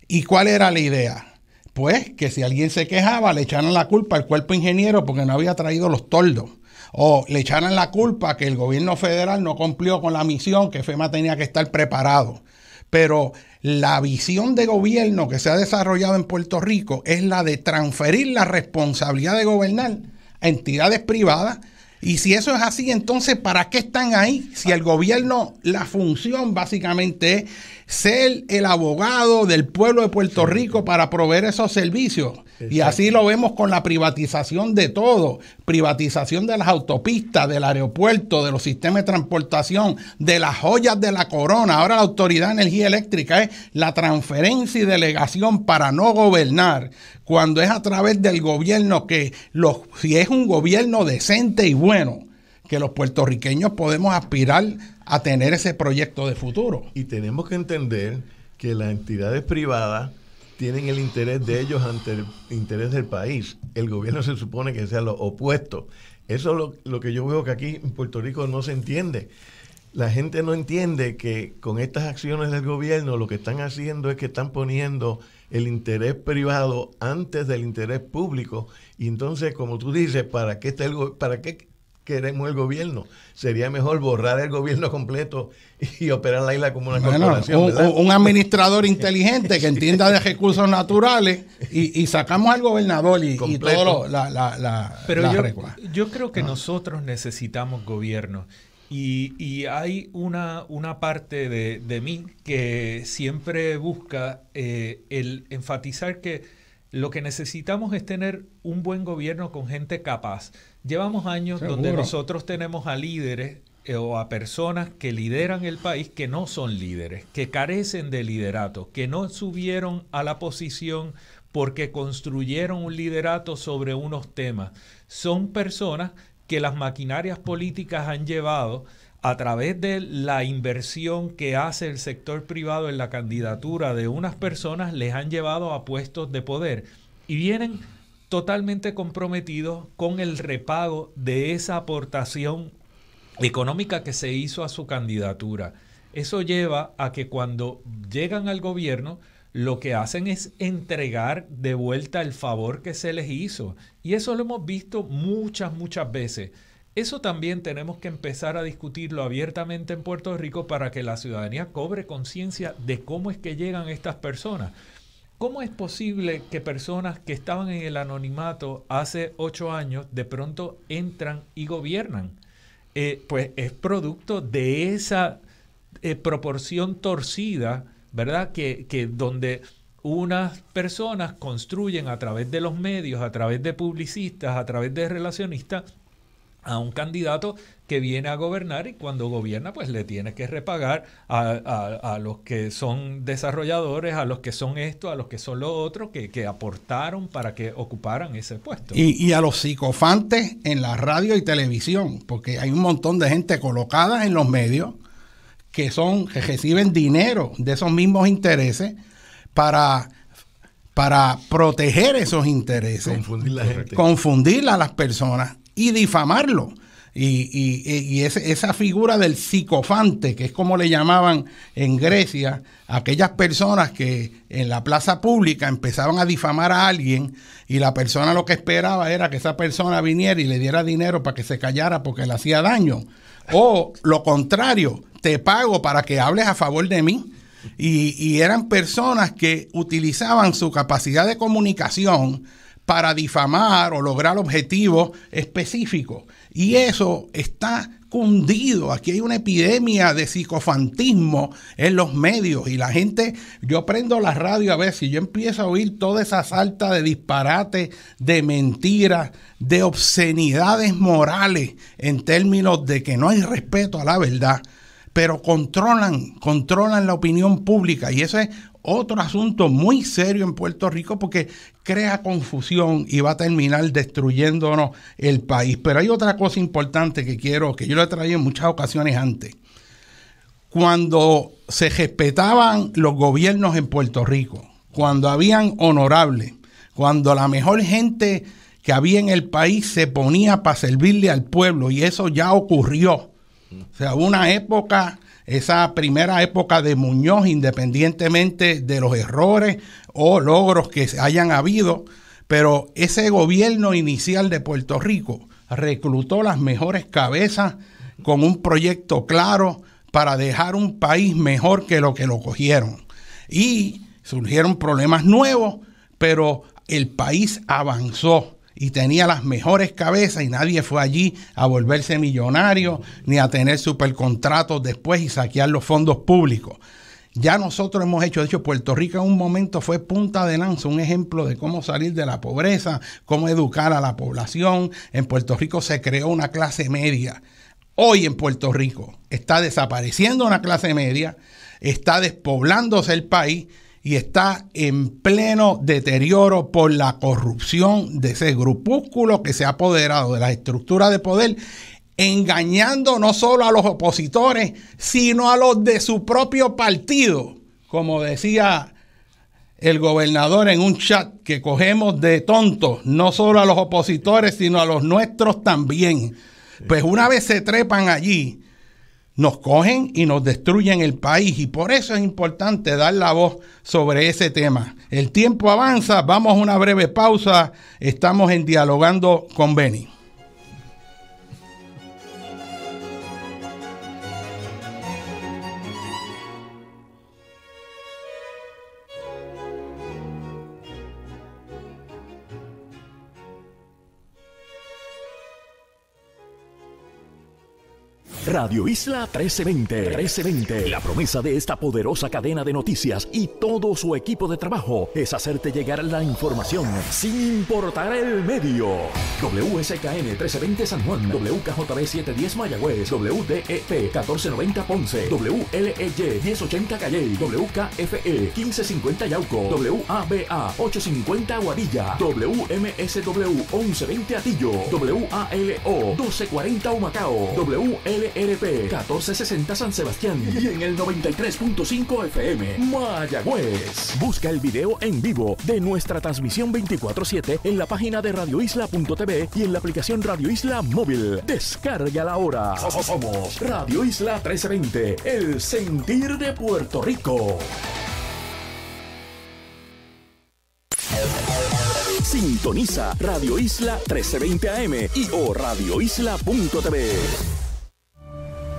¿Y cuál era la idea? Pues que si alguien se quejaba, le echaran la culpa al cuerpo ingeniero porque no había traído los toldos. O le echaran la culpa que el gobierno federal no cumplió con la misión, que FEMA tenía que estar preparado. Pero la visión de gobierno que se ha desarrollado en Puerto Rico es la de transferir la responsabilidad de gobernar a entidades privadas. Y si eso es así, entonces, ¿para qué están ahí? Si el gobierno, la función básicamente es ser el abogado del pueblo de Puerto Rico para proveer esos servicios. Y así lo vemos con la privatización de todo, privatización de las autopistas, del aeropuerto, de los sistemas de transportación, de las joyas de la corona. Ahora la Autoridad de Energía Eléctrica es la transferencia y delegación para no gobernar, cuando es a través del gobierno que los, si es un gobierno decente y bueno, que los puertorriqueños podemos aspirar a tener ese proyecto de futuro. Y tenemos que entender que las entidades privadas tienen el interés de ellos ante el interés del país. El gobierno se supone que sea lo opuesto. Eso es lo, lo, que yo veo que aquí en Puerto Rico no se entiende. La gente no entiende que con estas acciones del gobierno lo que están haciendo es que están poniendo el interés privado antes del interés público. Y entonces, como tú dices, ¿para qué, está el, para qué queremos el gobierno. Sería mejor borrar el gobierno completo y operar la isla como una corporación. Un, administrador inteligente que entienda de recursos naturales y, sacamos al gobernador y, todo la, la, Pero yo, creo que nosotros necesitamos gobierno. Y, hay una, una parte de, mí que siempre busca eh, el enfatizar que lo que necesitamos es tener un buen gobierno con gente capaz. Llevamos años donde nosotros tenemos a líderes eh, o a personas que lideran el país que no son líderes, que carecen de liderato, que no subieron a la posición porque construyeron un liderato sobre unos temas. Son personas que las maquinarias políticas han llevado a través de la inversión que hace el sector privado en la candidatura de unas personas, les han llevado a puestos de poder y vienen totalmente comprometidos con el repago de esa aportación económica que se hizo a su candidatura. Eso lleva a que cuando llegan al gobierno, lo que hacen es entregar de vuelta el favor que se les hizo. Y eso lo hemos visto muchas, muchas veces. Eso también tenemos que empezar a discutirlo abiertamente en Puerto Rico para que la ciudadanía cobre conciencia de cómo es que llegan estas personas. ¿Cómo es posible que personas que estaban en el anonimato hace ocho años de pronto entran y gobiernan? Eh, pues es producto de esa eh, proporción torcida, ¿verdad? Que, que donde unas personas construyen a través de los medios, a través de publicistas, a través de relacionistas, a un candidato que viene a gobernar y cuando gobierna pues le tiene que repagar a, los que son desarrolladores, a los que son esto, a los que son lo otro, que, aportaron para que ocuparan ese puesto. Y, a los psicofantes en la radio y televisión, porque hay un montón de gente colocada en los medios que son que reciben dinero de esos mismos intereses para para proteger esos intereses, confundir, la gente. confundir a las personas y difamarlo. Y, esa figura del psicofante, que es como le llamaban en Grecia, aquellas personas que en la plaza pública empezaban a difamar a alguien y la persona lo que esperaba era que esa persona viniera y le diera dinero para que se callara porque le hacía daño. O lo contrario, te pago para que hables a favor de mí. Y, y eran personas que utilizaban su capacidad de comunicación para difamar o lograr objetivos específicos. Y eso está cundido. Aquí hay una epidemia de psicofantismo en los medios y la gente, yo prendo la radio a ver si yo empiezo a oír toda esa salta de disparate, de mentiras, de obscenidades morales en términos de que no hay respeto a la verdad pero controlan, controlan la opinión pública y eso es otro asunto muy serio en Puerto Rico porque crea confusión y va a terminar destruyéndonos el país. Pero hay otra cosa importante que quiero, que yo lo he traído en muchas ocasiones antes. Cuando se respetaban los gobiernos en Puerto Rico, cuando habían honorables, cuando la mejor gente que había en el país se ponía para servirle al pueblo y eso ya ocurrió. O sea, una época, esa primera época de Muñoz, independientemente de los errores o logros que hayan habido, pero ese gobierno inicial de Puerto Rico reclutó las mejores cabezas con un proyecto claro para dejar un país mejor que lo que lo cogieron. Y surgieron problemas nuevos, pero el país avanzó y tenía las mejores cabezas y nadie fue allí a volverse millonario ni a tener supercontratos después y saquear los fondos públicos. Ya nosotros hemos hecho, de hecho, Puerto Rico en un momento fue punta de lanza, un ejemplo de cómo salir de la pobreza, cómo educar a la población. En Puerto Rico se creó una clase media. Hoy en Puerto Rico está desapareciendo una clase media, está despoblándose el país y está en pleno deterioro por la corrupción de ese grupúsculo que se ha apoderado de la estructura de poder, engañando no solo a los opositores, sino a los de su propio partido, como decía el gobernador en un chat que cogemos de tontos, no solo a los opositores, sino a los nuestros también. Pues una vez se trepan allí, nos cogen y nos destruyen el país. Y por eso es importante dar la voz sobre ese tema. El tiempo avanza, vamos a una breve pausa. Estamos en dialogando con Beni. Radio Isla 1320. 1320. La promesa de esta poderosa cadena de noticias y todo su equipo de trabajo es hacerte llegar la información sin importar el medio. WSKN 1320 San Juan, WKJB 710 Mayagüez, WDEP 1490 Ponce, WLEY 1080 Calle, WKFE 1550 Yauco, WABA 850 Aguadilla, WMSW 1120 Atillo, WALO 1240 Humacao, WLE RP 1460 San Sebastián y en el 93.5 FM Mayagüez. Busca el video en vivo de nuestra transmisión 24/7 en la página de radioisla.tv y en la aplicación Radio Isla Móvil. Descarga la hora. Somos Radio Isla 1320, el sentir de Puerto Rico. Sintoniza Radio Isla 1320 AM y o radioisla.tv.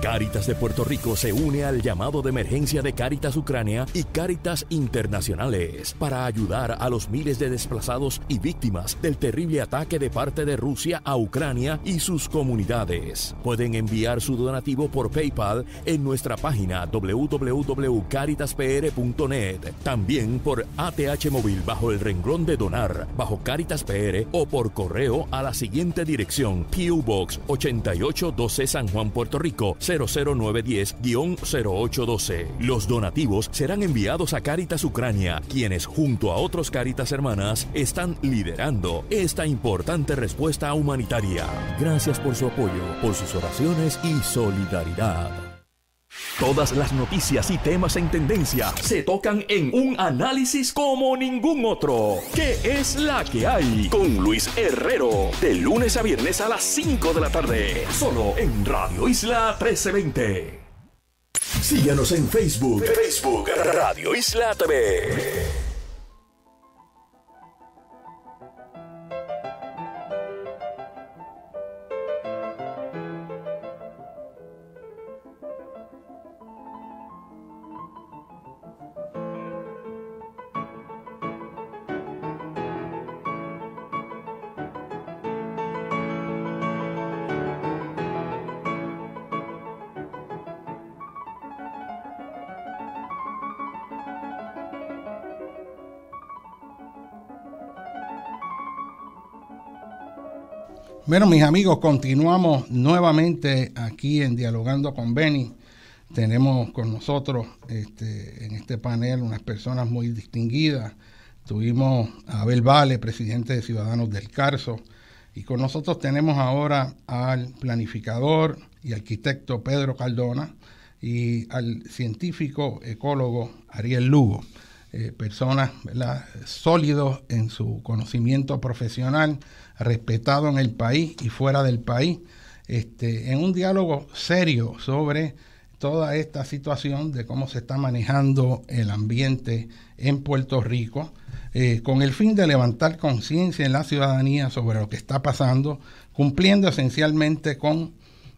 Cáritas de Puerto Rico se une al llamado de emergencia de Cáritas Ucrania y Cáritas Internacionales para ayudar a los miles de desplazados y víctimas del terrible ataque de parte de Rusia a Ucrania y sus comunidades. Pueden enviar su donativo por PayPal en nuestra página www.caritaspr.net, también por ATH móvil bajo el renglón de donar bajo Caritas PR o por correo a la siguiente dirección: PO Box 8812 San Juan, Puerto Rico 00910-0812. Los donativos serán enviados a Caritas Ucrania, quienes junto a otros Caritas hermanas están liderando esta importante respuesta humanitaria. Gracias por su apoyo, por sus oraciones y solidaridad. Todas las noticias y temas en tendencia se tocan en un análisis como ningún otro. ¿Qué es la que hay? Con Luis Herrero. De lunes a viernes a las 5 de la tarde. Solo en Radio Isla 1320. Síganos en Facebook. Facebook Radio Isla TV. Bueno, mis amigos, continuamos nuevamente aquí en Dialogando con Beni. Tenemos con nosotros este, en este panel unas personas muy distinguidas. Tuvimos a Abel Vale, presidente de Ciudadanos del Carso, y con nosotros tenemos ahora al planificador y arquitecto Pedro Cardona y al científico ecólogo Ariel Lugo. eh, personas sólidos en su conocimiento profesional, respetado en el país y fuera del país, este, en un diálogo serio sobre toda esta situación de cómo se está manejando el ambiente en Puerto Rico, eh, con el fin de levantar conciencia en la ciudadanía sobre lo que está pasando, cumpliendo esencialmente con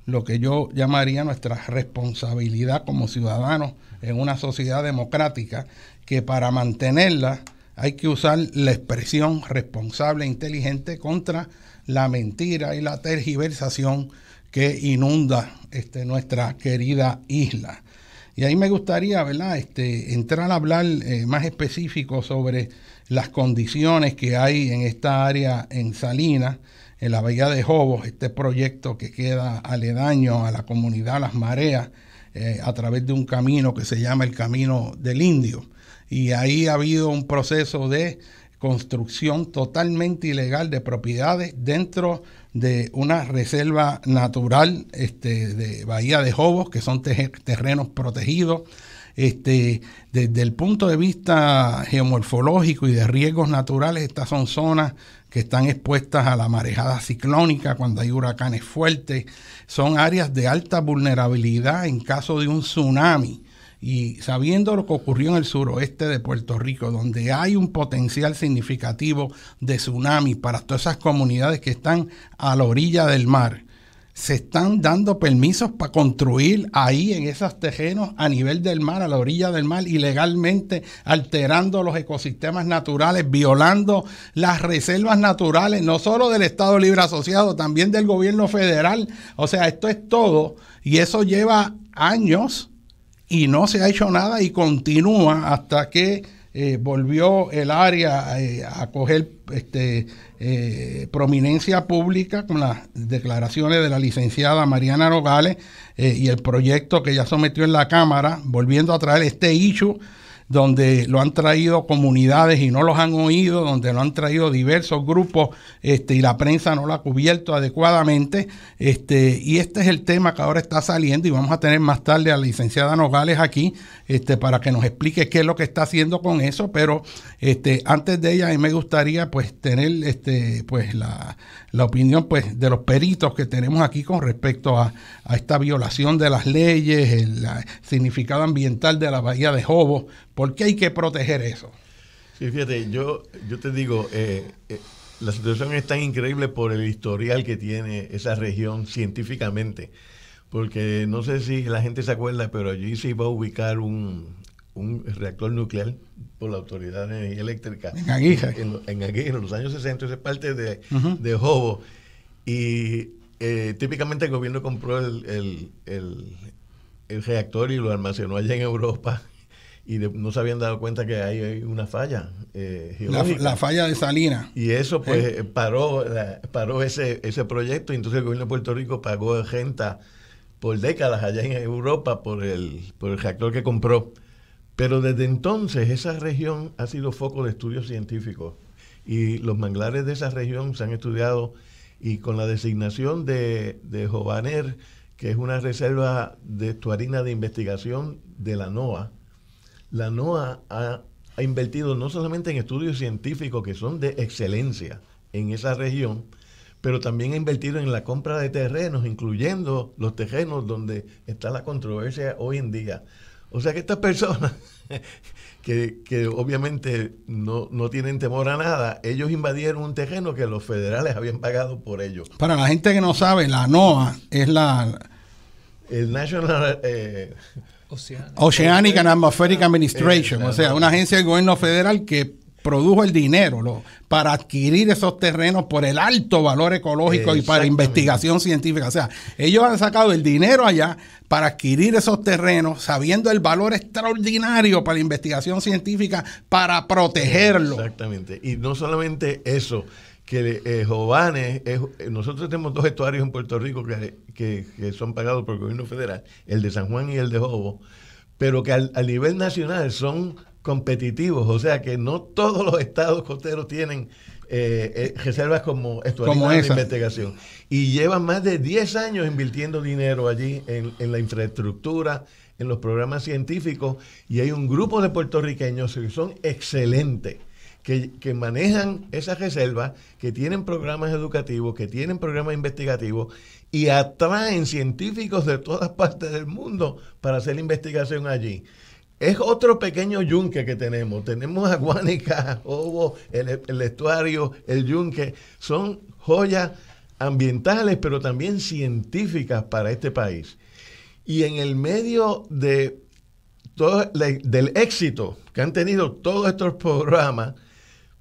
lo que yo llamaría nuestra responsabilidad como ciudadanos en una sociedad democrática que para mantenerla hay que usar la expresión responsable e inteligente contra la mentira y la tergiversación que inunda este, nuestra querida isla. Y ahí me gustaría, ¿verdad?, este, entrar a hablar eh, más específico sobre las condiciones que hay en esta área en Salinas, en la Bahía de Jobos, este proyecto que queda aledaño a la comunidad Las Mareas, eh, a través de un camino que se llama el Camino del Indio y ahí ha habido un proceso de construcción totalmente ilegal de propiedades dentro de una reserva natural este, de Bahía de Jobos, que son terrenos protegidos. Este, desde el punto de vista geomorfológico y de riesgos naturales, estas son zonas que están expuestas a la marejada ciclónica cuando hay huracanes fuertes, son áreas de alta vulnerabilidad en caso de un tsunami y sabiendo lo que ocurrió en el suroeste de Puerto Rico, donde hay un potencial significativo de tsunami para todas esas comunidades que están a la orilla del mar, se están dando permisos para construir ahí en esos terrenos a nivel del mar, a la orilla del mar, ilegalmente alterando los ecosistemas naturales, violando las reservas naturales, no solo del Estado Libre Asociado, también del gobierno federal. O sea, esto es todo y eso lleva años y no se ha hecho nada y continúa hasta que eh, volvió el área eh, a coger este, eh, prominencia pública con las declaraciones de la licenciada Mariana Nogales y el proyecto que ya sometió en la Cámara, volviendo a traer este issue donde lo han traído comunidades y no los han oído, donde lo han traído diversos grupos este, y la prensa no lo ha cubierto adecuadamente. Este, y este es el tema que ahora está saliendo y vamos a tener más tarde a la licenciada Nogales aquí este, para que nos explique qué es lo que está haciendo con eso. Pero este, antes de ella, a mí me gustaría pues tener este, pues, la, la opinión pues, de los peritos que tenemos aquí con respecto a, esta violación de las leyes, el, significado ambiental de la bahía de Jobo. ¿Por qué hay que proteger eso? Sí, fíjate, yo, yo te digo, eh, eh, la situación es tan increíble por el historial que tiene esa región científicamente. Porque no sé si la gente se acuerda, pero allí se iba a ubicar un, un reactor nuclear por la Autoridad de Energía Eléctrica. En Aguija. En, en los años 60. Eso es parte de, de Jobo. Y eh, típicamente el gobierno compró el, reactor y lo almacenó allá en Europa. Y no se habían dado cuenta que hay una falla eh, la, falla de Salinas. Y eso pues eh. paró, paró ese, ese proyecto y entonces el gobierno de Puerto Rico pagó renta por décadas allá en Europa por el, por el reactor que compró. Pero desde entonces esa región ha sido foco de estudios científicos y los manglares de esa región se han estudiado y con la designación de, de Jovaner, que es una reserva de estuarina de investigación de la NOAA, la NOAA ha, ha invertido no solamente en estudios científicos que son de excelencia en esa región, pero también ha invertido en la compra de terrenos, incluyendo los terrenos donde está la controversia hoy en día. O sea que estas personas, que, obviamente no, tienen temor a nada, ellos invadieron un terreno que los federales habían pagado por ellos. Para la gente que no sabe, la NOAA es la... El National... Eh, Oceanic and Atmospheric Administration, o sea, una agencia del gobierno federal que produjo el dinero para adquirir esos terrenos por el alto valor ecológico y para investigación científica. O sea, ellos han sacado el dinero allá para adquirir esos terrenos, sabiendo el valor extraordinario para la investigación científica, para protegerlo. Exactamente. Y no solamente eso, que eh, Jovanes, nosotros tenemos dos estuarios en Puerto Rico que, son pagados por el gobierno federal, el de San Juan y el de Jobo, pero que al, a nivel nacional son competitivos, o sea que no todos los estados costeros tienen eh, eh, reservas como estuarinas de investigación. Y llevan más de 10 años invirtiendo dinero allí en, la infraestructura, en los programas científicos y hay un grupo de puertorriqueños que son excelentes. Que, manejan esas reservas, que tienen programas educativos, que tienen programas investigativos y atraen científicos de todas partes del mundo para hacer investigación allí. Es otro pequeño yunque que tenemos. Tenemos a Guanica, el estuario, el yunque. Son joyas ambientales, pero también científicas para este país. Y en el medio de todo, del éxito que han tenido todos estos programas,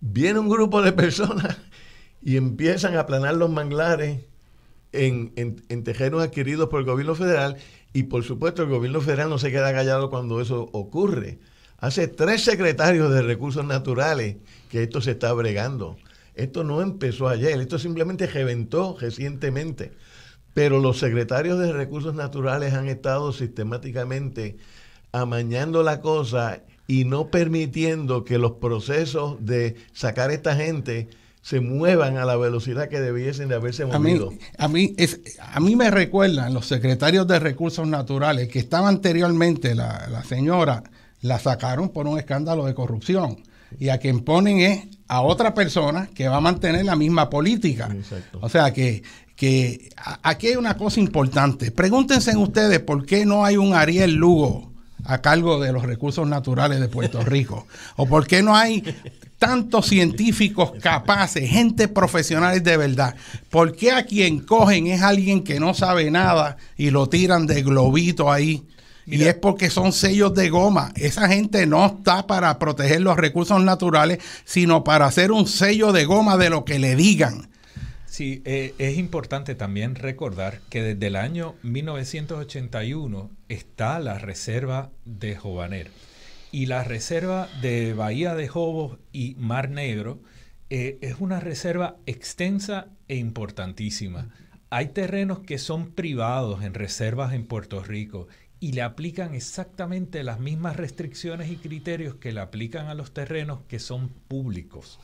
viene un grupo de personas y empiezan a aplanar los manglares en, en, terrenos adquiridos por el gobierno federal y por supuesto el gobierno federal no se queda callado cuando eso ocurre. Hace tres secretarios de recursos naturales que esto se está bregando. Esto no empezó ayer, esto simplemente reventó recientemente. Pero los secretarios de recursos naturales han estado sistemáticamente amañando la cosa y no permitiendo que los procesos de sacar a esta gente se muevan a la velocidad que debiesen de haberse movido. A mí, es, a mí me recuerdan los secretarios de recursos naturales que estaba anteriormente, la, la señora, la sacaron por un escándalo de corrupción y a quien ponen es a otra persona que va a mantener la misma política. O sea que, que aquí hay una cosa importante. Pregúntense ustedes por qué no hay un Ariel Lugo a cargo de los recursos naturales de Puerto Rico. o por qué no hay tantos científicos capaces, gente profesional de verdad. ¿Por qué a quien cogen es alguien que no sabe nada y lo tiran de globito ahí? Y es porque son sellos de goma. Esa gente no está para proteger los recursos naturales, sino para hacer un sello de goma de lo que le digan. Sí, eh, es importante también recordar que desde el año 1981 está la reserva de Jovaner. Y la reserva de Bahía de Jobos y Mar Negro eh, es una reserva extensa e importantísima. Hay terrenos que son privados en reservas en Puerto Rico y le aplican exactamente las mismas restricciones y criterios que le aplican a los terrenos que son públicos.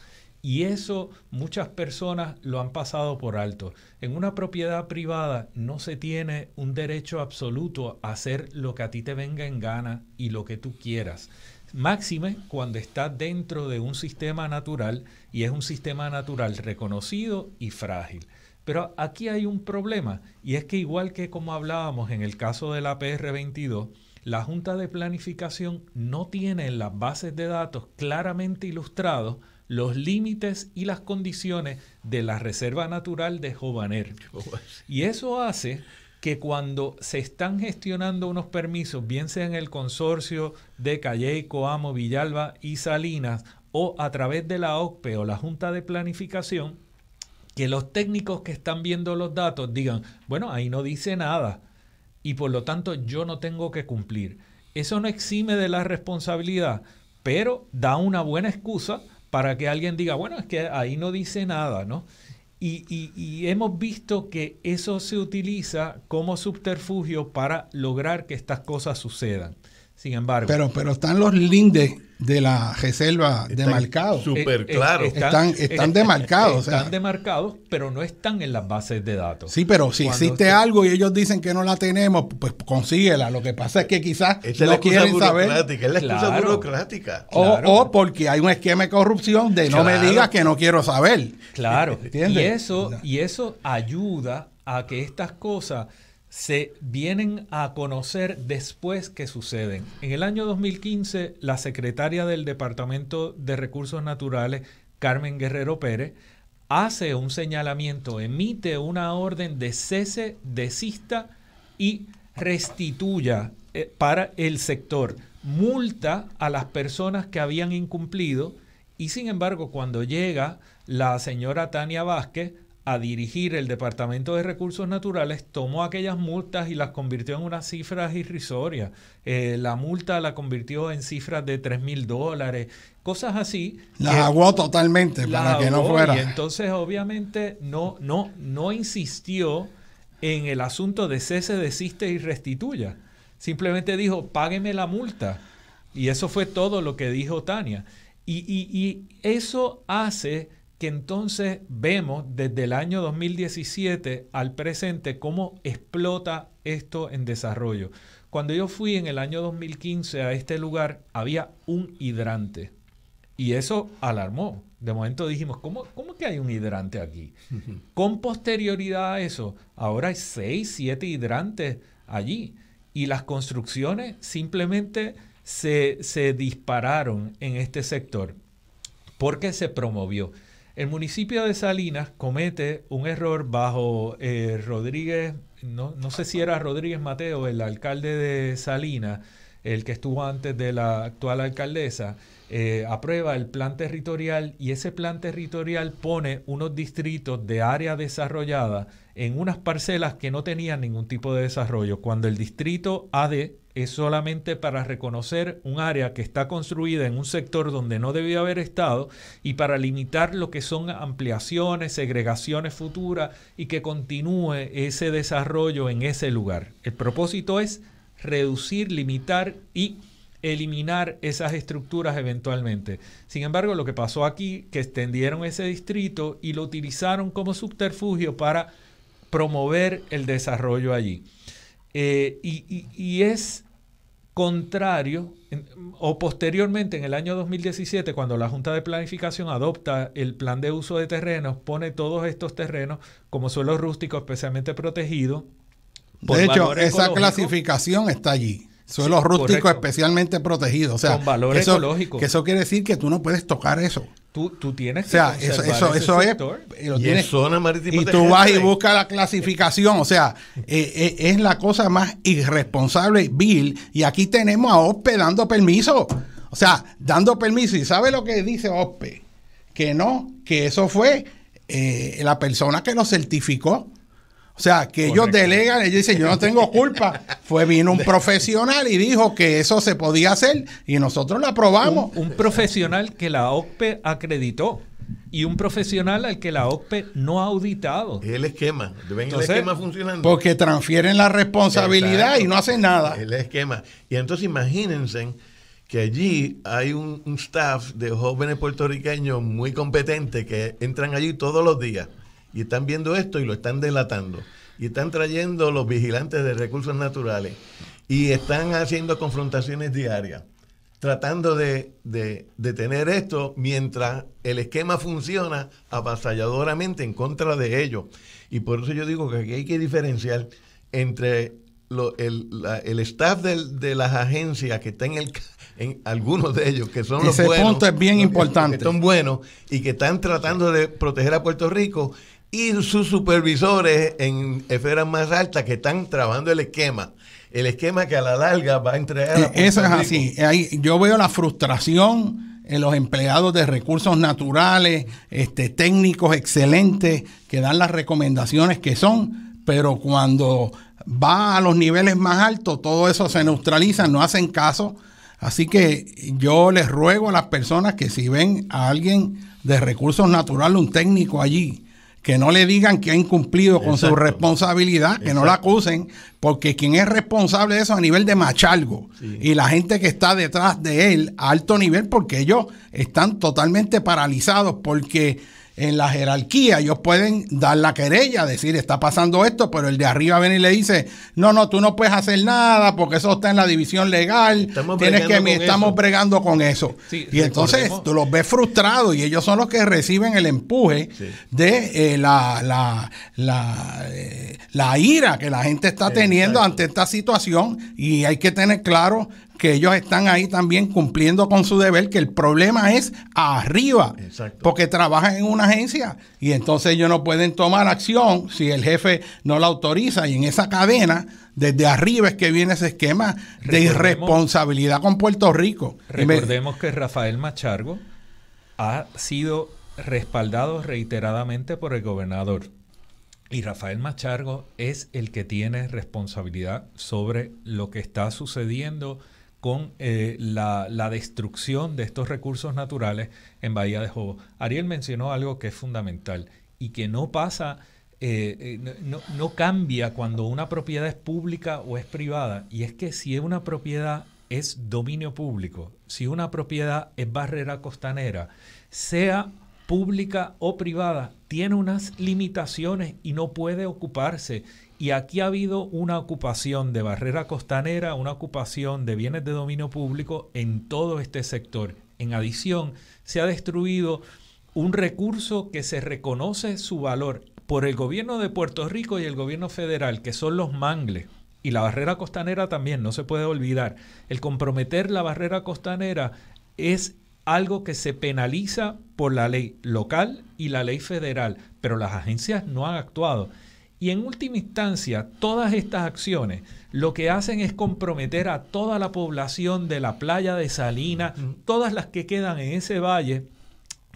Y eso muchas personas lo han pasado por alto. En una propiedad privada no se tiene un derecho absoluto a hacer lo que a ti te venga en gana y lo que tú quieras. Máxime cuando está dentro de un sistema natural y es un sistema natural reconocido y frágil. Pero aquí hay un problema y es que igual que como hablábamos en el caso de la PR22, la Junta de Planificación no tiene en las bases de datos claramente ilustrados los límites y las condiciones de la Reserva Natural de Jovaner. Y eso hace que cuando se están gestionando unos permisos, bien sea en el consorcio de Calle, Coamo, Villalba y Salinas, o a través de la OCPE o la Junta de Planificación, que los técnicos que están viendo los datos digan, bueno, ahí no dice nada y por lo tanto yo no tengo que cumplir. Eso no exime de la responsabilidad, pero da una buena excusa para que alguien diga, bueno, es que ahí no dice nada, ¿no? Y, hemos visto que eso se utiliza como subterfugio para lograr que estas cosas sucedan. Sin embargo. Pero, pero están los lindes de la reserva demarcados. Súper eh, eh, claro. Están, están, demarcados. Están demarcados, pero no están en las bases de datos. Sí, pero si existe algo y ellos dicen que no la tenemos, pues consíguela. Lo que pasa es que quizás no quieren saber. Es la excusa burocrática. O, porque hay un esquema de corrupción de no me digas que no quiero saber. Claro. Y eso, y eso ayuda a que estas cosas se vienen a conocer después que suceden. En el año 2015, la secretaria del Departamento de Recursos Naturales, Carmen Guerrero Pérez, hace un señalamiento, emite una orden de cese, desista y restituya eh, para el sector, multa a las personas que habían incumplido y sin embargo cuando llega la señora Tania Vázquez a dirigir el Departamento de Recursos Naturales, tomó aquellas multas y las convirtió en unas cifras irrisorias. Eh, la multa la convirtió en cifras de 3 mil dólares, cosas así. Las aguó totalmente para que no fuera. Y entonces, obviamente, no, no, no insistió en el asunto de cese, desiste y restituya. Simplemente dijo, págueme la multa. Y eso fue todo lo que dijo Tania. y, y eso hace que entonces vemos desde el año 2017 al presente cómo explota esto en desarrollo. cuando yo fui en el año 2015 a este lugar, había un hidrante. Y eso alarmó. De momento dijimos, ¿cómo, cómo que hay un hidrante aquí? Con posterioridad a eso, ahora hay seis, siete hidrantes allí. Y las construcciones simplemente se, se dispararon en este sector porque se promovió. El municipio de Salinas comete un error bajo eh, Rodríguez, no, no, sé si era Rodríguez Mateo, el alcalde de Salinas, el que estuvo antes de la actual alcaldesa, eh, aprueba el plan territorial y ese plan territorial pone unos distritos de área desarrollada en unas parcelas que no tenían ningún tipo de desarrollo, cuando el distrito AD es solamente para reconocer un área que está construida en un sector donde no debió haber estado y para limitar lo que son ampliaciones, segregaciones futuras y que continúe ese desarrollo en ese lugar. El propósito es reducir, limitar y eliminar esas estructuras eventualmente. Sin embargo, lo que pasó aquí, que extendieron ese distrito y lo utilizaron como subterfugio para promover el desarrollo allí. Eh, y, es contrario, o posteriormente en el año 2017, cuando la Junta de Planificación adopta el plan de uso de terrenos, pone todos estos terrenos como suelo rústico especialmente protegidos. De hecho, esa clasificación está allí. Suelo rústico especialmente protegido. O sea, con valor eso, ecológico. Que eso quiere decir que tú no puedes tocar eso. Tú, tú tienes o sea, eso, eso, eso es. Y, zona marítima y tú vas y buscas la clasificación. O sea, eh, eh, es la cosa más irresponsable, Bill. Y aquí tenemos a OSPE dando permiso. O sea, dando permiso. ¿Y sabe lo que dice OSPE? Que no, que eso fue eh, la persona que lo certificó. O sea, que ellos delegan, ellos dicen, yo no tengo culpa. Fue, vino un profesional y dijo que eso se podía hacer y nosotros lo aprobamos. Un, profesional que la OCPE acreditó y un profesional al que la OCPE no ha auditado. Es el esquema. ¿Ven el esquema funcionando? Porque transfieren la responsabilidad y no hacen nada. El esquema. Y entonces imagínense que allí hay un, un staff de jóvenes puertorriqueños muy competentes que entran allí todos los días y están viendo esto y lo están delatando. Y están trayendo los vigilantes de recursos naturales y están haciendo confrontaciones diarias, tratando de, de, tener esto mientras el esquema funciona avasalladoramente en contra de ellos. Y por eso yo digo que aquí hay que diferenciar entre el, el, staff de las agencias que está en el en algunos de ellos que son Ese los buenos, punto es bien importante. Que son buenos y que están tratando de proteger a Puerto Rico y sus supervisores en esferas más altas que están trabajando el esquema. El esquema que a la larga va a entregar. A Eso es así. yo veo la frustración en los empleados de recursos naturales, este, técnicos excelentes que dan las recomendaciones que son, pero cuando va a los niveles más altos, todo eso se neutraliza, no hacen caso. Así que yo les ruego a las personas que si ven a alguien de recursos naturales, un técnico allí, que no le digan que ha incumplido con su responsabilidad, que no la acusen, porque quien es responsable de eso a nivel de machalgo y la gente que está detrás de él a alto nivel, porque ellos están totalmente paralizados, porque en la jerarquía ellos pueden dar la querella, decir está pasando esto, pero el de arriba viene y le dice, no, no, tú no puedes hacer nada porque eso está en la división legal, estamos tienes que, estamos eso. bregando con eso. Sí, y entonces recordemos- tú los ves frustrados y ellos son los que reciben el empuje Sí. de eh, la, la, la, eh, la ira que la gente está teniendo Exacto. ante esta situación y hay que tener claro que ellos están ahí también cumpliendo con su deber, que el problema es arriba, Exacto. porque trabajan en una agencia y entonces ellos no pueden tomar acción si el jefe no la autoriza y en esa cadena, desde arriba es que viene ese esquema de irresponsabilidad con Puerto Rico. Recordemos que Rafael Machargo ha sido respaldado reiteradamente por el gobernador. Y Rafael Machargo es el que tiene responsabilidad sobre lo que está sucediendo con eh, la, destrucción de estos recursos naturales en Bahía de Jobo. Ariel mencionó algo que es fundamental y que no pasa, eh, eh, no- no cambia cuando una propiedad es pública o es privada. Y es que si una propiedad es dominio público, si una propiedad es barrera costanera, sea pública o privada, tiene unas limitaciones y no puede ocuparse. Y aquí ha habido una ocupación de barrera costanera, una ocupación de bienes de dominio público en todo este sector. En adición, se ha destruido un recurso que se reconoce su valor por el gobierno de Puerto Rico y el gobierno federal, que son los mangles. Y la barrera costanera también, no se puede olvidar. El comprometer la barrera costanera es algo que se penaliza por la ley local y la ley federal, pero las agencias no han actuado. Y en última instancia, todas estas acciones lo que hacen es comprometer a toda la población de la playa de Salina, todas las que quedan en ese valle,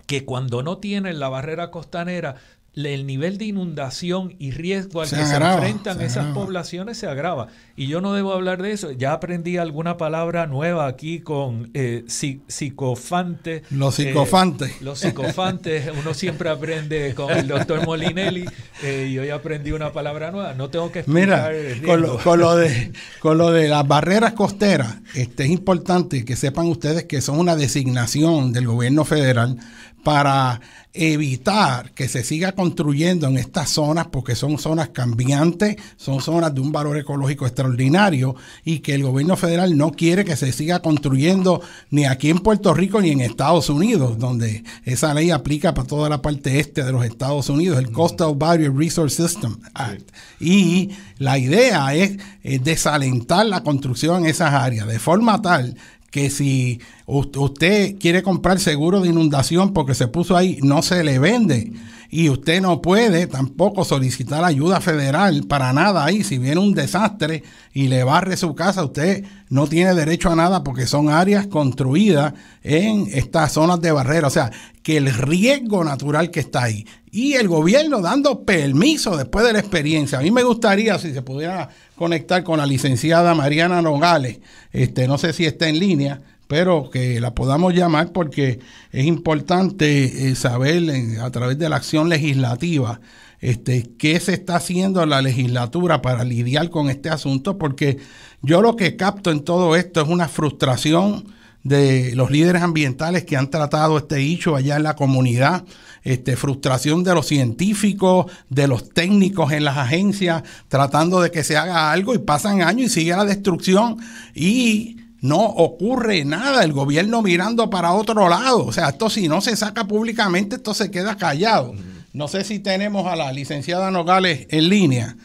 que cuando no tienen la barrera costanera el nivel de inundación y riesgo al que se enfrentan esas poblaciones se agrava. Y yo no debo hablar de eso. Ya aprendí alguna palabra nueva aquí con eh, psicofante. Los eh, psicofantes. los psicofantes. Uno siempre aprende con el doctor Molinelli eh, y hoy aprendí una palabra nueva. No tengo que explicar. Mira, con lo, con lo, de, con lo de las barreras costeras, este, es importante que sepan ustedes que son una designación del gobierno federal para evitar que se siga construyendo en estas zonas porque son zonas cambiantes, son zonas de un valor ecológico extraordinario y que el gobierno federal no quiere que se siga construyendo ni aquí en Puerto Rico ni en Estados Unidos, donde esa ley aplica para toda la parte este de los Estados Unidos, el Coastal Barrier Resource System Act. Y la idea es desalentar la construcción en esas áreas de forma tal que si usted quiere comprar seguro de inundación porque se puso ahí, no se le vende. Y usted no puede tampoco solicitar ayuda federal para nada ahí. Si viene un desastre y le barre su casa, usted no tiene derecho a nada porque son áreas construidas en estas zonas de barrera. O sea, que el riesgo natural que está ahí. Y el gobierno dando permiso después de la experiencia. A mí me gustaría, si se pudiera conectar con la licenciada Mariana Nogales. Este, no sé si está en línea, pero que la podamos llamar porque es importante eh, saber a través de la acción legislativa este, qué se está haciendo en la legislatura para lidiar con este asunto, porque yo lo que capto en todo esto es una frustración de los líderes ambientales que han tratado este hecho allá en la comunidad, este, frustración de los científicos, de los técnicos en las agencias, tratando de que se haga algo y pasan años y sigue la destrucción y no ocurre nada, el gobierno mirando para otro lado. O sea, esto si no se saca públicamente, esto se queda callado. No sé si tenemos a la licenciada Nogales en línea.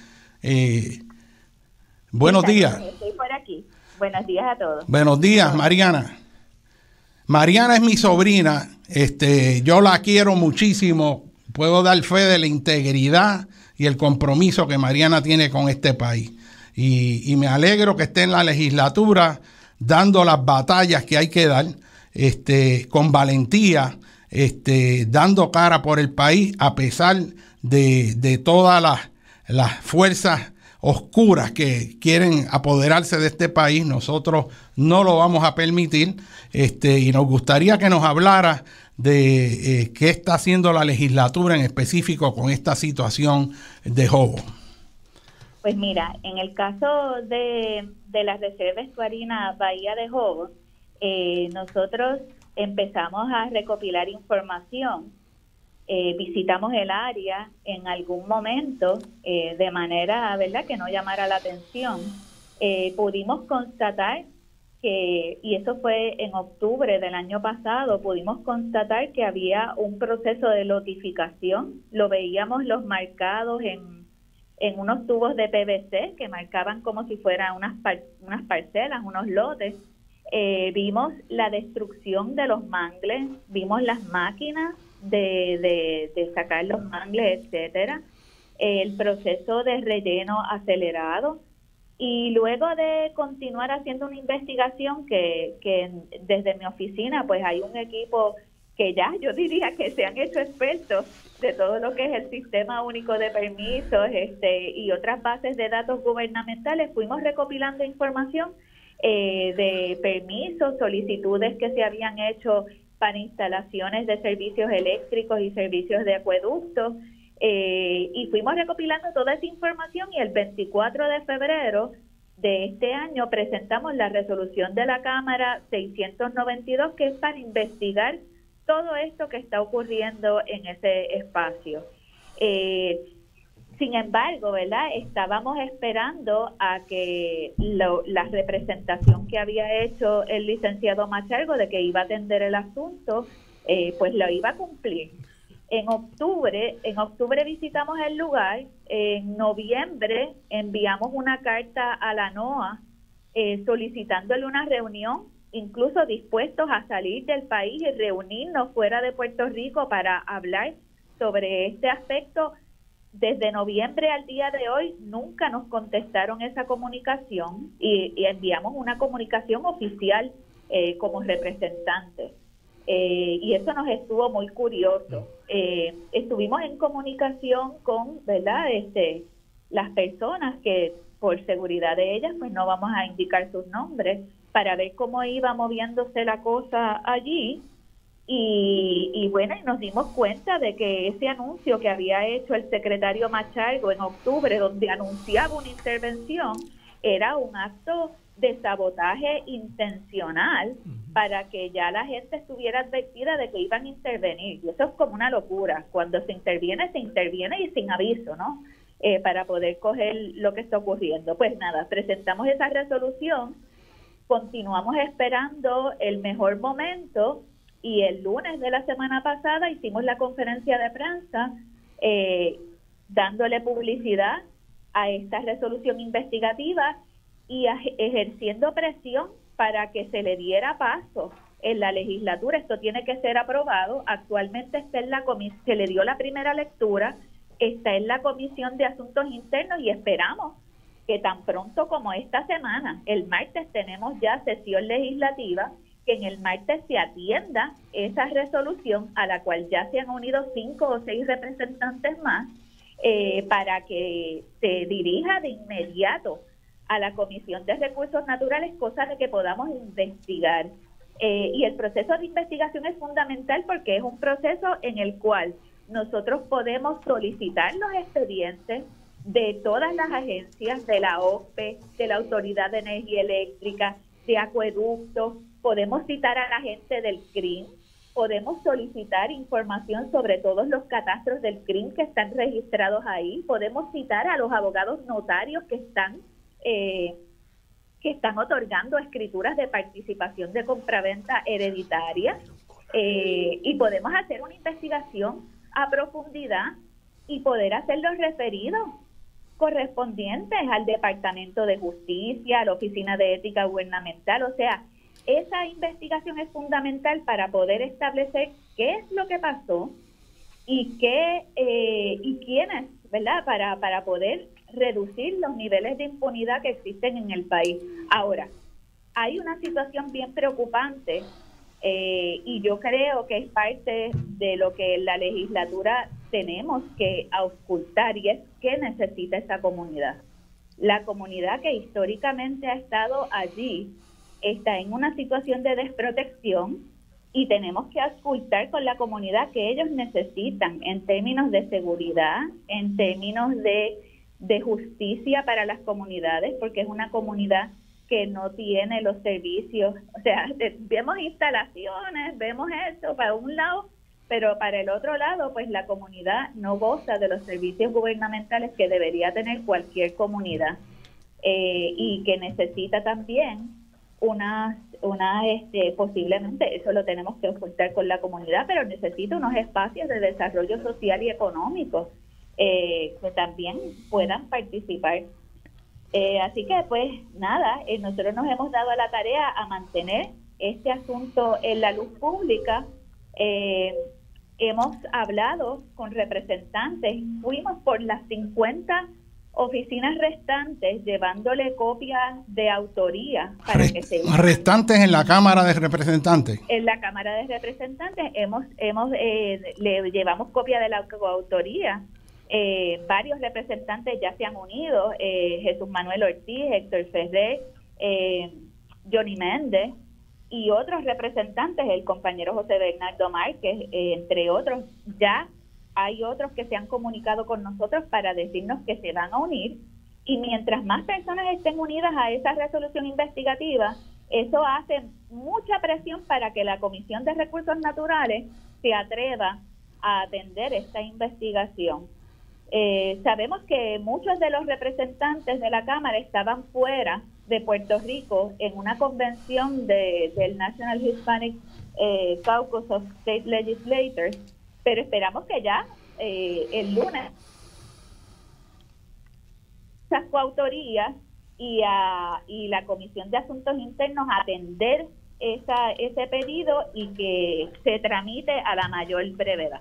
Eh, buenos días. Estoy por aquí. Buenos días a todos. Buenos días, Mariana. Mariana es mi sobrina, este, yo la quiero muchísimo, puedo dar fe de la integridad y el compromiso que Mariana tiene con este país. Y, me alegro que esté en la legislatura dando las batallas que hay que dar, este, con valentía, este, dando cara por el país a pesar de, todas las, las fuerzas oscuras que quieren apoderarse de este país, nosotros no lo vamos a permitir. Este, y nos gustaría que nos hablara de eh, qué está haciendo la legislatura en específico con esta situación de Jobo. Pues mira, en el caso de, la reserva estuarina Bahía de Jobo, eh, nosotros empezamos a recopilar información eh, visitamos el área en algún momento eh, de manera, ¿verdad?, que no llamara la atención. Eh, pudimos constatar que, y eso fue en octubre del año pasado, pudimos constatar que había un proceso de lotificación. Lo veíamos los marcados en, en unos tubos de PVC que marcaban como si fueran unas, unas parcelas, unos lotes. vimos la destrucción de los mangles, vimos las máquinas de, de, sacar los mangles, etcétera, el proceso de relleno acelerado. Y luego de continuar haciendo una investigación que, que desde mi oficina pues hay un equipo que ya yo diría que se han hecho expertos de todo lo que es el sistema único de permisos este y otras bases de datos gubernamentales fuimos recopilando información eh, de permisos solicitudes que se habían hecho para instalaciones de servicios eléctricos y servicios de acueductos. Eh, y fuimos recopilando toda esa información y el 24 de febrero de este año presentamos la resolución de la Cámara 692 que es para investigar todo esto que está ocurriendo en ese espacio. Eh, sin embargo, ¿verdad? Estábamos esperando a que la representación que había hecho el licenciado Machargo de que iba a atender el asunto, eh, pues lo iba a cumplir. En octubre, en octubre visitamos el lugar, en noviembre enviamos una carta a la NOA eh, solicitándole una reunión, incluso dispuestos a salir del país y reunirnos fuera de Puerto Rico para hablar sobre este aspecto desde noviembre al día de hoy nunca nos contestaron esa comunicación y, enviamos una comunicación oficial eh, como representantes. Eh, y eso nos estuvo muy curioso. Eh, estuvimos en comunicación con, ¿verdad? Este, las personas que por seguridad de ellas, pues no vamos a indicar sus nombres, para ver cómo iba moviéndose la cosa allí y, bueno, y nos dimos cuenta de que ese anuncio que había hecho el secretario Machargo en octubre, donde anunciaba una intervención, era un acto de sabotaje intencional para que ya la gente estuviera advertida de que iban a intervenir. Y eso es como una locura. Cuando se interviene, se interviene y sin aviso, ¿no? Eh, para poder coger lo que está ocurriendo. Pues nada, presentamos esa resolución, continuamos esperando el mejor momento y el lunes de la semana pasada hicimos la conferencia de prensa eh, dándole publicidad a esta resolución investigativa y ejerciendo presión para que se le diera paso en la legislatura. Esto tiene que ser aprobado. Actualmente está en la se le dio la primera lectura, está en la Comisión de Asuntos Internos y esperamos que tan pronto como esta semana, el martes, tenemos ya sesión legislativa que en el martes se atienda esa resolución a la cual ya se han unido cinco o seis representantes más eh, para que se dirija de inmediato a la Comisión de Recursos Naturales, cosa de que podamos investigar. Eh, y el proceso de investigación es fundamental porque es un proceso en el cual nosotros podemos solicitar los expedientes de todas las agencias, de la OPE, de la Autoridad de Energía Eléctrica, de acueductos, podemos citar a la gente del CRIM, podemos solicitar información sobre todos los catastros del CRIM que están registrados ahí, podemos citar a los abogados notarios que están eh, que están otorgando escrituras de participación de compraventa hereditaria eh, y podemos hacer una investigación a profundidad y poder hacer los referidos correspondientes al Departamento de Justicia, a la Oficina de Ética Gubernamental, o sea, esa investigación es fundamental para poder establecer qué es lo que pasó y qué eh, y quiénes, ¿verdad? Para, para poder reducir los niveles de impunidad que existen en el país. Ahora, hay una situación bien preocupante eh, y yo creo que es parte de lo que la legislatura tenemos que auscultar y es qué necesita esa comunidad. La comunidad que históricamente ha estado allí está en una situación de desprotección y tenemos que auscultar con la comunidad que ellos necesitan en términos de seguridad, en términos de, de justicia para las comunidades, porque es una comunidad que no tiene los servicios, o sea, vemos instalaciones, vemos eso para un lado, pero para el otro lado, pues la comunidad no goza de los servicios gubernamentales que debería tener cualquier comunidad eh, y que necesita también unas, una, este, posiblemente eso lo tenemos que ocultar con la comunidad, pero necesita unos espacios de desarrollo social y económico eh, que también puedan participar. Eh, así que, pues nada, eh, nosotros nos hemos dado a la tarea a mantener este asunto en la luz pública. hemos hablado con representantes, fuimos por las 50 oficinas restantes llevándole copias de autoría para que se restantes en la Cámara de Representantes. En la Cámara de Representantes hemos hemos eh, le llevamos copia de la coautoría. Eh, varios representantes ya se han unido, eh, Jesús Manuel Ortiz, Héctor Ferrer, Johnny Méndez y otros representantes, el compañero José Bernardo Márquez, entre otros, ya hay otros que se han comunicado con nosotros para decirnos que se van a unir y mientras más personas estén unidas a esa resolución investigativa, eso hace mucha presión para que la Comisión de Recursos Naturales se atreva a atender esta investigación. Eh, sabemos que muchos de los representantes de la Cámara estaban fuera de Puerto Rico en una convención del National Hispanic eh, Caucus of State Legislators, pero esperamos que ya eh, el lunes esas coautorías y, a, y la Comisión de Asuntos Internos atender esa, ese pedido y que se tramite a la mayor brevedad.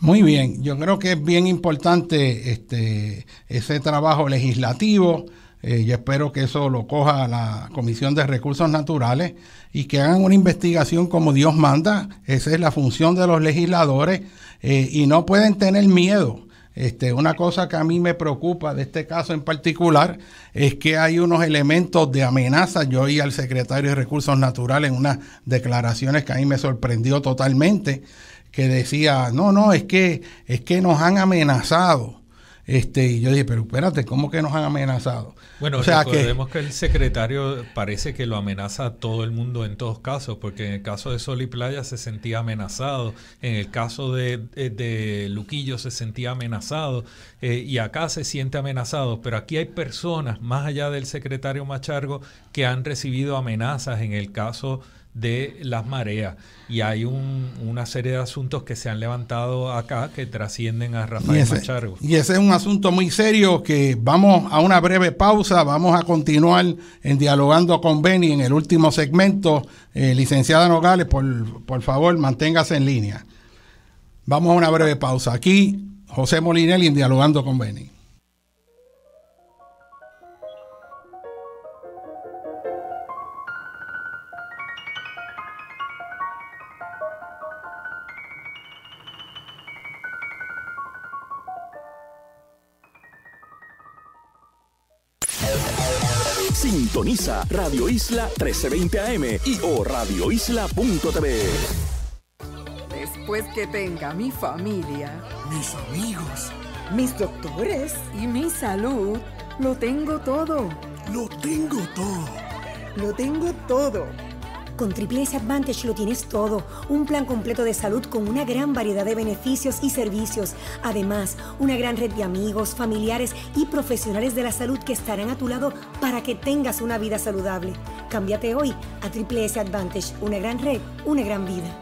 Muy bien, yo creo que es bien importante este, ese trabajo legislativo. Eh, yo espero que eso lo coja la Comisión de Recursos Naturales y que hagan una investigación como Dios manda. Esa es la función de los legisladores eh, y no pueden tener miedo. Este, una cosa que a mí me preocupa de este caso en particular es que hay unos elementos de amenaza. Yo oí al secretario de Recursos Naturales en unas declaraciones que a mí me sorprendió totalmente, que decía, no, no, es que, es que nos han amenazado. Este, y yo dije, pero espérate, ¿cómo que nos han amenazado? Bueno, recordemos que, el secretario parece que lo amenaza a todo el mundo en todos casos, porque en el caso de Sol y Playa se sentía amenazado, en el caso de, de, Luquillo se sentía amenazado, eh, y acá se siente amenazado, pero aquí hay personas, más allá del secretario Machargo, que han recibido amenazas en el caso de las mareas. Y hay una serie de asuntos que se han levantado acá que trascienden a Rafael y ese, Machargo. Y ese es un asunto muy serio que vamos a una breve pausa, vamos a continuar en dialogando con Benny en el último segmento. Eh, licenciada Nogales, por, por favor, manténgase en línea. Vamos a una breve pausa. Aquí, José Molinelli en Dialogando con Benny. Sintoniza Radio Isla 1320 AM y o radioisla.tv. Después que tenga mi familia, mis amigos, mis doctores y mi salud, lo tengo todo. Lo tengo todo. Lo tengo todo con Triple S Advantage lo tienes todo, un plan completo de salud con una gran variedad de beneficios y servicios. Además, una gran red de amigos, familiares y profesionales de la salud que estarán a tu lado para que tengas una vida saludable. Cámbiate hoy a Triple S Advantage, una gran red, una gran vida.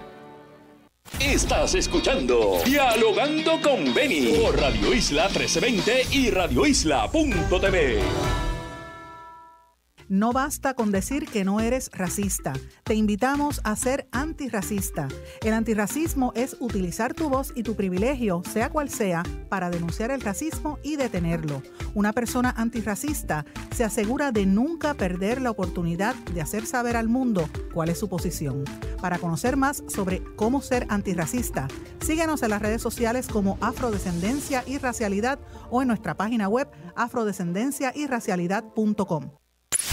Estás escuchando Dialogando con Beni por Radio Isla 1320 y radioisla.tv. No basta con decir que no eres racista. Te invitamos a ser antirracista. El antirracismo es utilizar tu voz y tu privilegio, sea cual sea, para denunciar el racismo y detenerlo. Una persona antirracista se asegura de nunca perder la oportunidad de hacer saber al mundo cuál es su posición. Para conocer más sobre cómo ser antirracista, síguenos en las redes sociales como Afrodescendencia y Racialidad o en nuestra página web afrodescendenciayracialidad.com.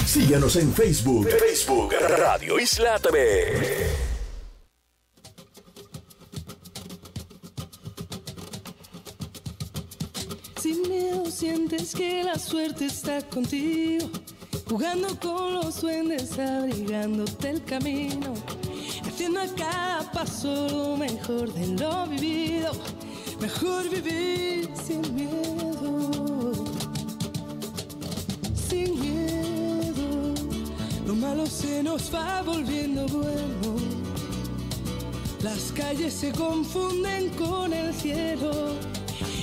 Síguenos en Facebook. Facebook Radio Isla TV. Sin miedo sientes que la suerte está contigo, jugando con los duendes, abrigándote el camino, haciendo a cada paso lo mejor de lo vivido, mejor vivir sin miedo, sin miedo. Lo malo se nos va volviendo bueno. Las calles se confunden con el cielo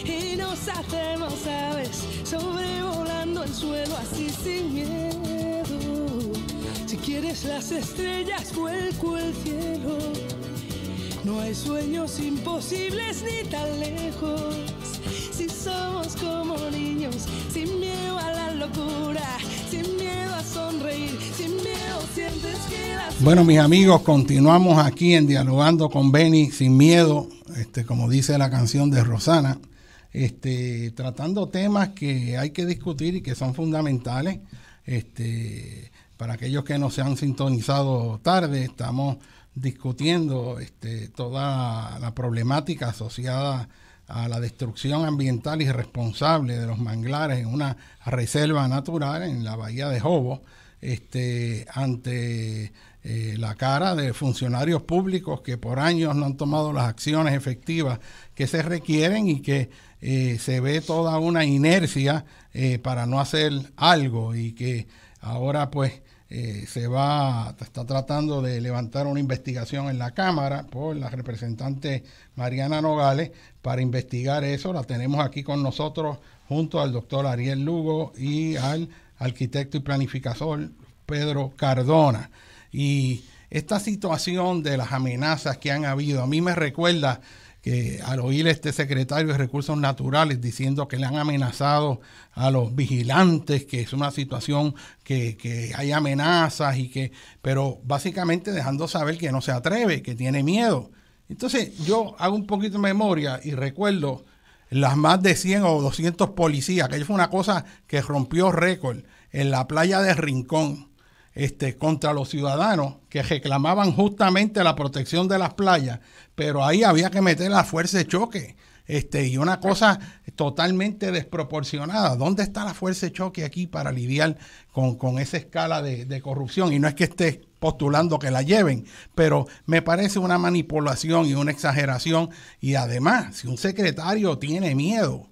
y nos hacemos aves sobrevolando el suelo así sin miedo. Si quieres las estrellas, vuelco el cielo. No hay sueños imposibles ni tan lejos. Si somos como niños, sin miedo a sin miedo a sonreír, sin miedo sientes que Bueno, mis amigos, continuamos aquí en Dialogando con Benny, sin miedo, este, como dice la canción de Rosana, este, tratando temas que hay que discutir y que son fundamentales. Este, para aquellos que no se han sintonizado tarde, estamos discutiendo este, toda la problemática asociada a la destrucción ambiental irresponsable de los manglares en una reserva natural en la bahía de Jobo, este, ante eh, la cara de funcionarios públicos que por años no han tomado las acciones efectivas que se requieren y que eh, se ve toda una inercia eh, para no hacer algo y que ahora pues se va, está tratando de levantar una investigación en la Cámara por la representante Mariana Nogales para investigar eso. La tenemos aquí con nosotros junto al doctor Ariel Lugo y al arquitecto y planificador Pedro Cardona. Y esta situación de las amenazas que han habido, a mí me recuerda que al oír este secretario de Recursos Naturales diciendo que le han amenazado a los vigilantes, que es una situación que, hay amenazas y que, pero básicamente dejando saber que no se atreve, que tiene miedo. Entonces yo hago un poquito de memoria y recuerdo las más de 100 o 200 policías, que fue una cosa que rompió récord en la playa de Rincón este, contra los ciudadanos que reclamaban justamente la protección de las playas, pero ahí había que meter la fuerza de choque. Este, y una cosa totalmente desproporcionada. ¿Dónde está la fuerza de choque aquí para lidiar con, esa escala de, de, corrupción? Y no es que esté postulando que la lleven, pero me parece una manipulación y una exageración. Y además, si un secretario tiene miedo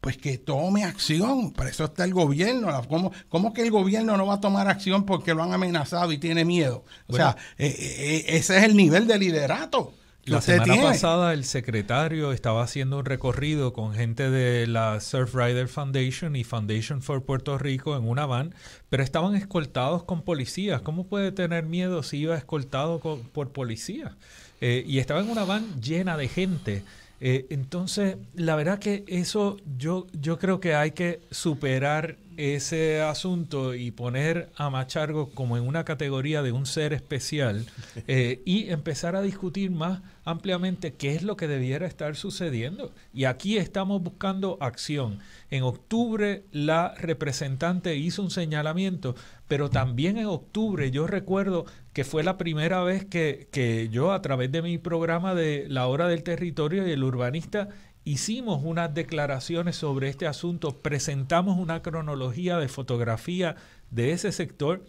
pues que tome acción. Para eso está el gobierno. ¿Cómo, ¿Cómo, que el gobierno no va a tomar acción porque lo han amenazado y tiene miedo? O sea, eh, eh, eh, ese es el nivel de liderato. Que la semana pasada el secretario estaba haciendo un recorrido con gente de la Surf Rider Foundation y Foundation for Puerto Rico en una van, pero estaban escoltados con policías. ¿Cómo puede tener miedo si iba escoltado por policías? y estaba en una van llena de gente. Eh, entonces, la verdad que eso yo, yo creo que hay que superar ese asunto y poner a Machargo como en una categoría de un ser especial eh, y empezar a discutir más ampliamente qué es lo que debiera estar sucediendo. Y aquí estamos buscando acción. En octubre la representante hizo un señalamiento, pero también en octubre yo recuerdo que fue la primera vez que, que yo a través de mi programa de La Hora del Territorio y el Urbanista hicimos unas declaraciones sobre este asunto, presentamos una cronología de fotografía de ese sector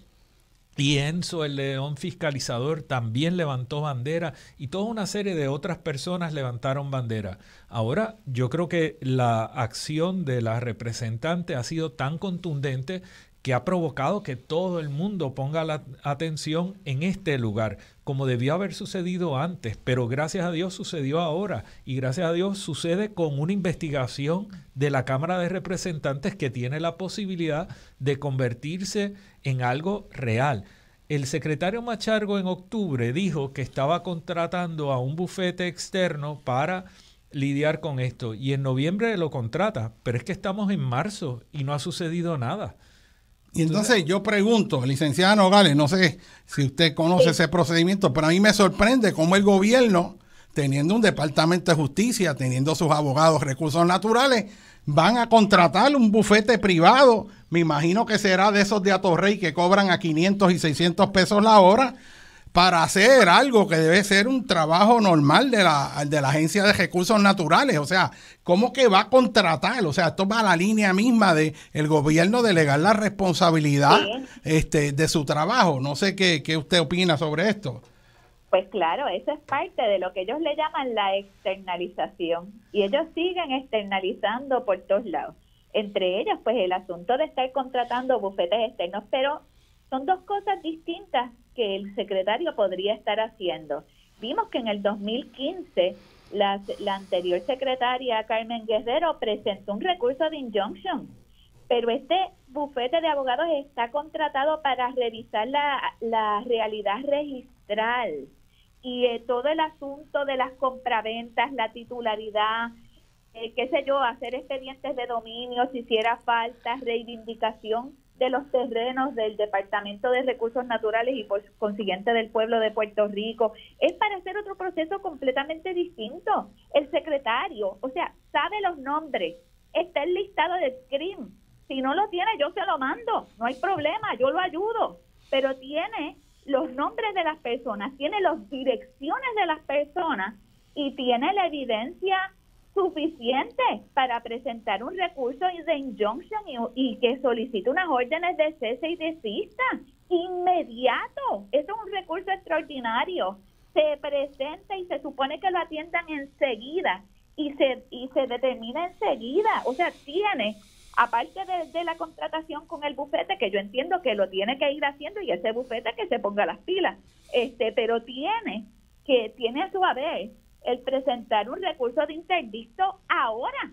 y Enzo, el león fiscalizador, también levantó bandera y toda una serie de otras personas levantaron bandera. Ahora yo creo que la acción de la representante ha sido tan contundente que ha provocado que todo el mundo ponga la atención en este lugar, como debió haber sucedido antes, pero gracias a Dios sucedió ahora y gracias a Dios sucede con una investigación de la Cámara de Representantes que tiene la posibilidad de convertirse en algo real. El secretario Machargo en octubre dijo que estaba contratando a un bufete externo para lidiar con esto y en noviembre lo contrata, pero es que estamos en marzo y no ha sucedido nada. Y entonces yo pregunto, licenciada Nogales, no sé si usted conoce ese procedimiento, pero a mí me sorprende cómo el gobierno, teniendo un departamento de justicia, teniendo sus abogados recursos naturales, van a contratar un bufete privado. Me imagino que será de esos de Atorrey que cobran a 500 y 600 pesos la hora para hacer algo que debe ser un trabajo normal de la, de la Agencia de Recursos Naturales. O sea, ¿cómo que va a contratar? O sea, esto va a la línea misma de el gobierno delegar la responsabilidad este, de su trabajo. No sé qué, qué usted opina sobre esto. Pues claro, eso es parte de lo que ellos le llaman la externalización. Y ellos siguen externalizando por todos lados. Entre ellos, pues el asunto de estar contratando bufetes externos, pero son dos cosas distintas que el secretario podría estar haciendo. Vimos que en el 2015 la, la anterior secretaria Carmen Guerrero presentó un recurso de injunction, pero este bufete de abogados está contratado para revisar la, la realidad registral y eh, todo el asunto de las compraventas, la titularidad, eh, qué sé yo, hacer expedientes de dominio si hiciera falta, reivindicación de los terrenos del Departamento de Recursos Naturales y por consiguiente del pueblo de Puerto Rico. Es para hacer otro proceso completamente distinto. El secretario, o sea, sabe los nombres, está el listado de CRIM. Si no lo tiene, yo se lo mando, no hay problema, yo lo ayudo, pero tiene los nombres de las personas, tiene las direcciones de las personas y tiene la evidencia suficiente para presentar un recurso de injunction y, que solicite unas órdenes de cese y desista. inmediato. Eso es un recurso extraordinario. Se presenta y se supone que lo atiendan enseguida y se, y se determina enseguida. O sea, tiene, aparte de, la contratación con el bufete, que yo entiendo que lo tiene que ir haciendo y ese bufete que se ponga las pilas, este, pero tiene que tiene a su haber el presentar un recurso de interdicto ahora.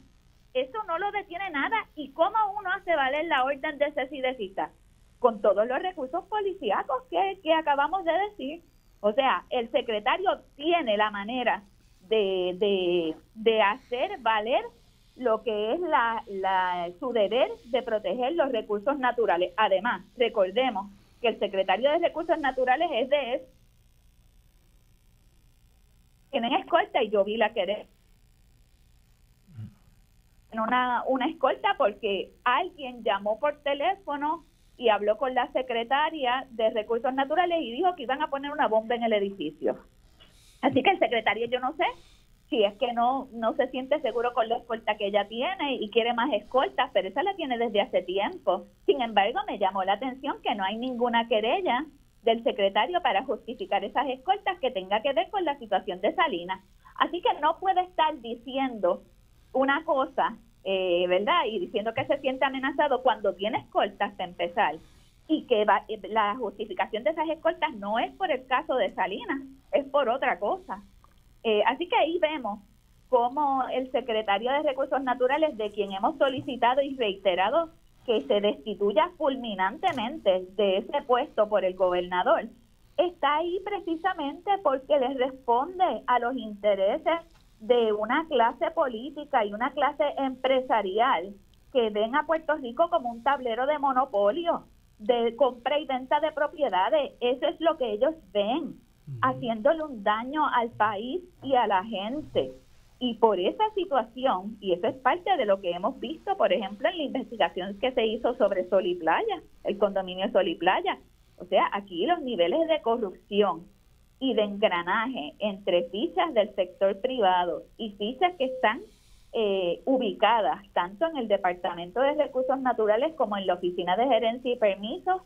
Eso no lo detiene nada. ¿Y cómo uno hace valer la orden de cese de cita? Con todos los recursos policíacos que, que acabamos de decir. O sea, el secretario tiene la manera de, de, de hacer valer lo que es la, la, su deber de proteger los recursos naturales. Además, recordemos que el secretario de Recursos Naturales es de tienen escolta y yo vi la que una, una escolta porque alguien llamó por teléfono y habló con la secretaria de Recursos Naturales y dijo que iban a poner una bomba en el edificio. Así que el secretario yo no sé si es que no no se siente seguro con la escolta que ella tiene y quiere más escoltas, pero esa la tiene desde hace tiempo. Sin embargo, me llamó la atención que no hay ninguna querella del secretario para justificar esas escoltas que tenga que ver con la situación de Salinas. Así que no puede estar diciendo una cosa, eh, ¿verdad? Y diciendo que se siente amenazado cuando tiene escoltas para empezar y que eh, la justificación de esas escoltas no es por el caso de Salinas, es por otra cosa. Eh, así que ahí vemos cómo el secretario de Recursos Naturales, de quien hemos solicitado y reiterado que se destituya fulminantemente de ese puesto por el gobernador, está ahí precisamente porque le responde a los intereses de una clase política y una clase empresarial que ven a Puerto Rico como un tablero de monopolio, de compra y venta de propiedades. Eso es lo que ellos ven, haciéndole un daño al país y a la gente. Y por esa situación, y eso es parte de lo que hemos visto, por ejemplo, en la investigación que se hizo sobre Sol y Playa, el condominio Sol y Playa. O sea, aquí los niveles de corrupción y de engranaje entre fichas del sector privado y fichas que están eh, ubicadas tanto en el Departamento de Recursos Naturales como en la Oficina de Gerencia y Permisos,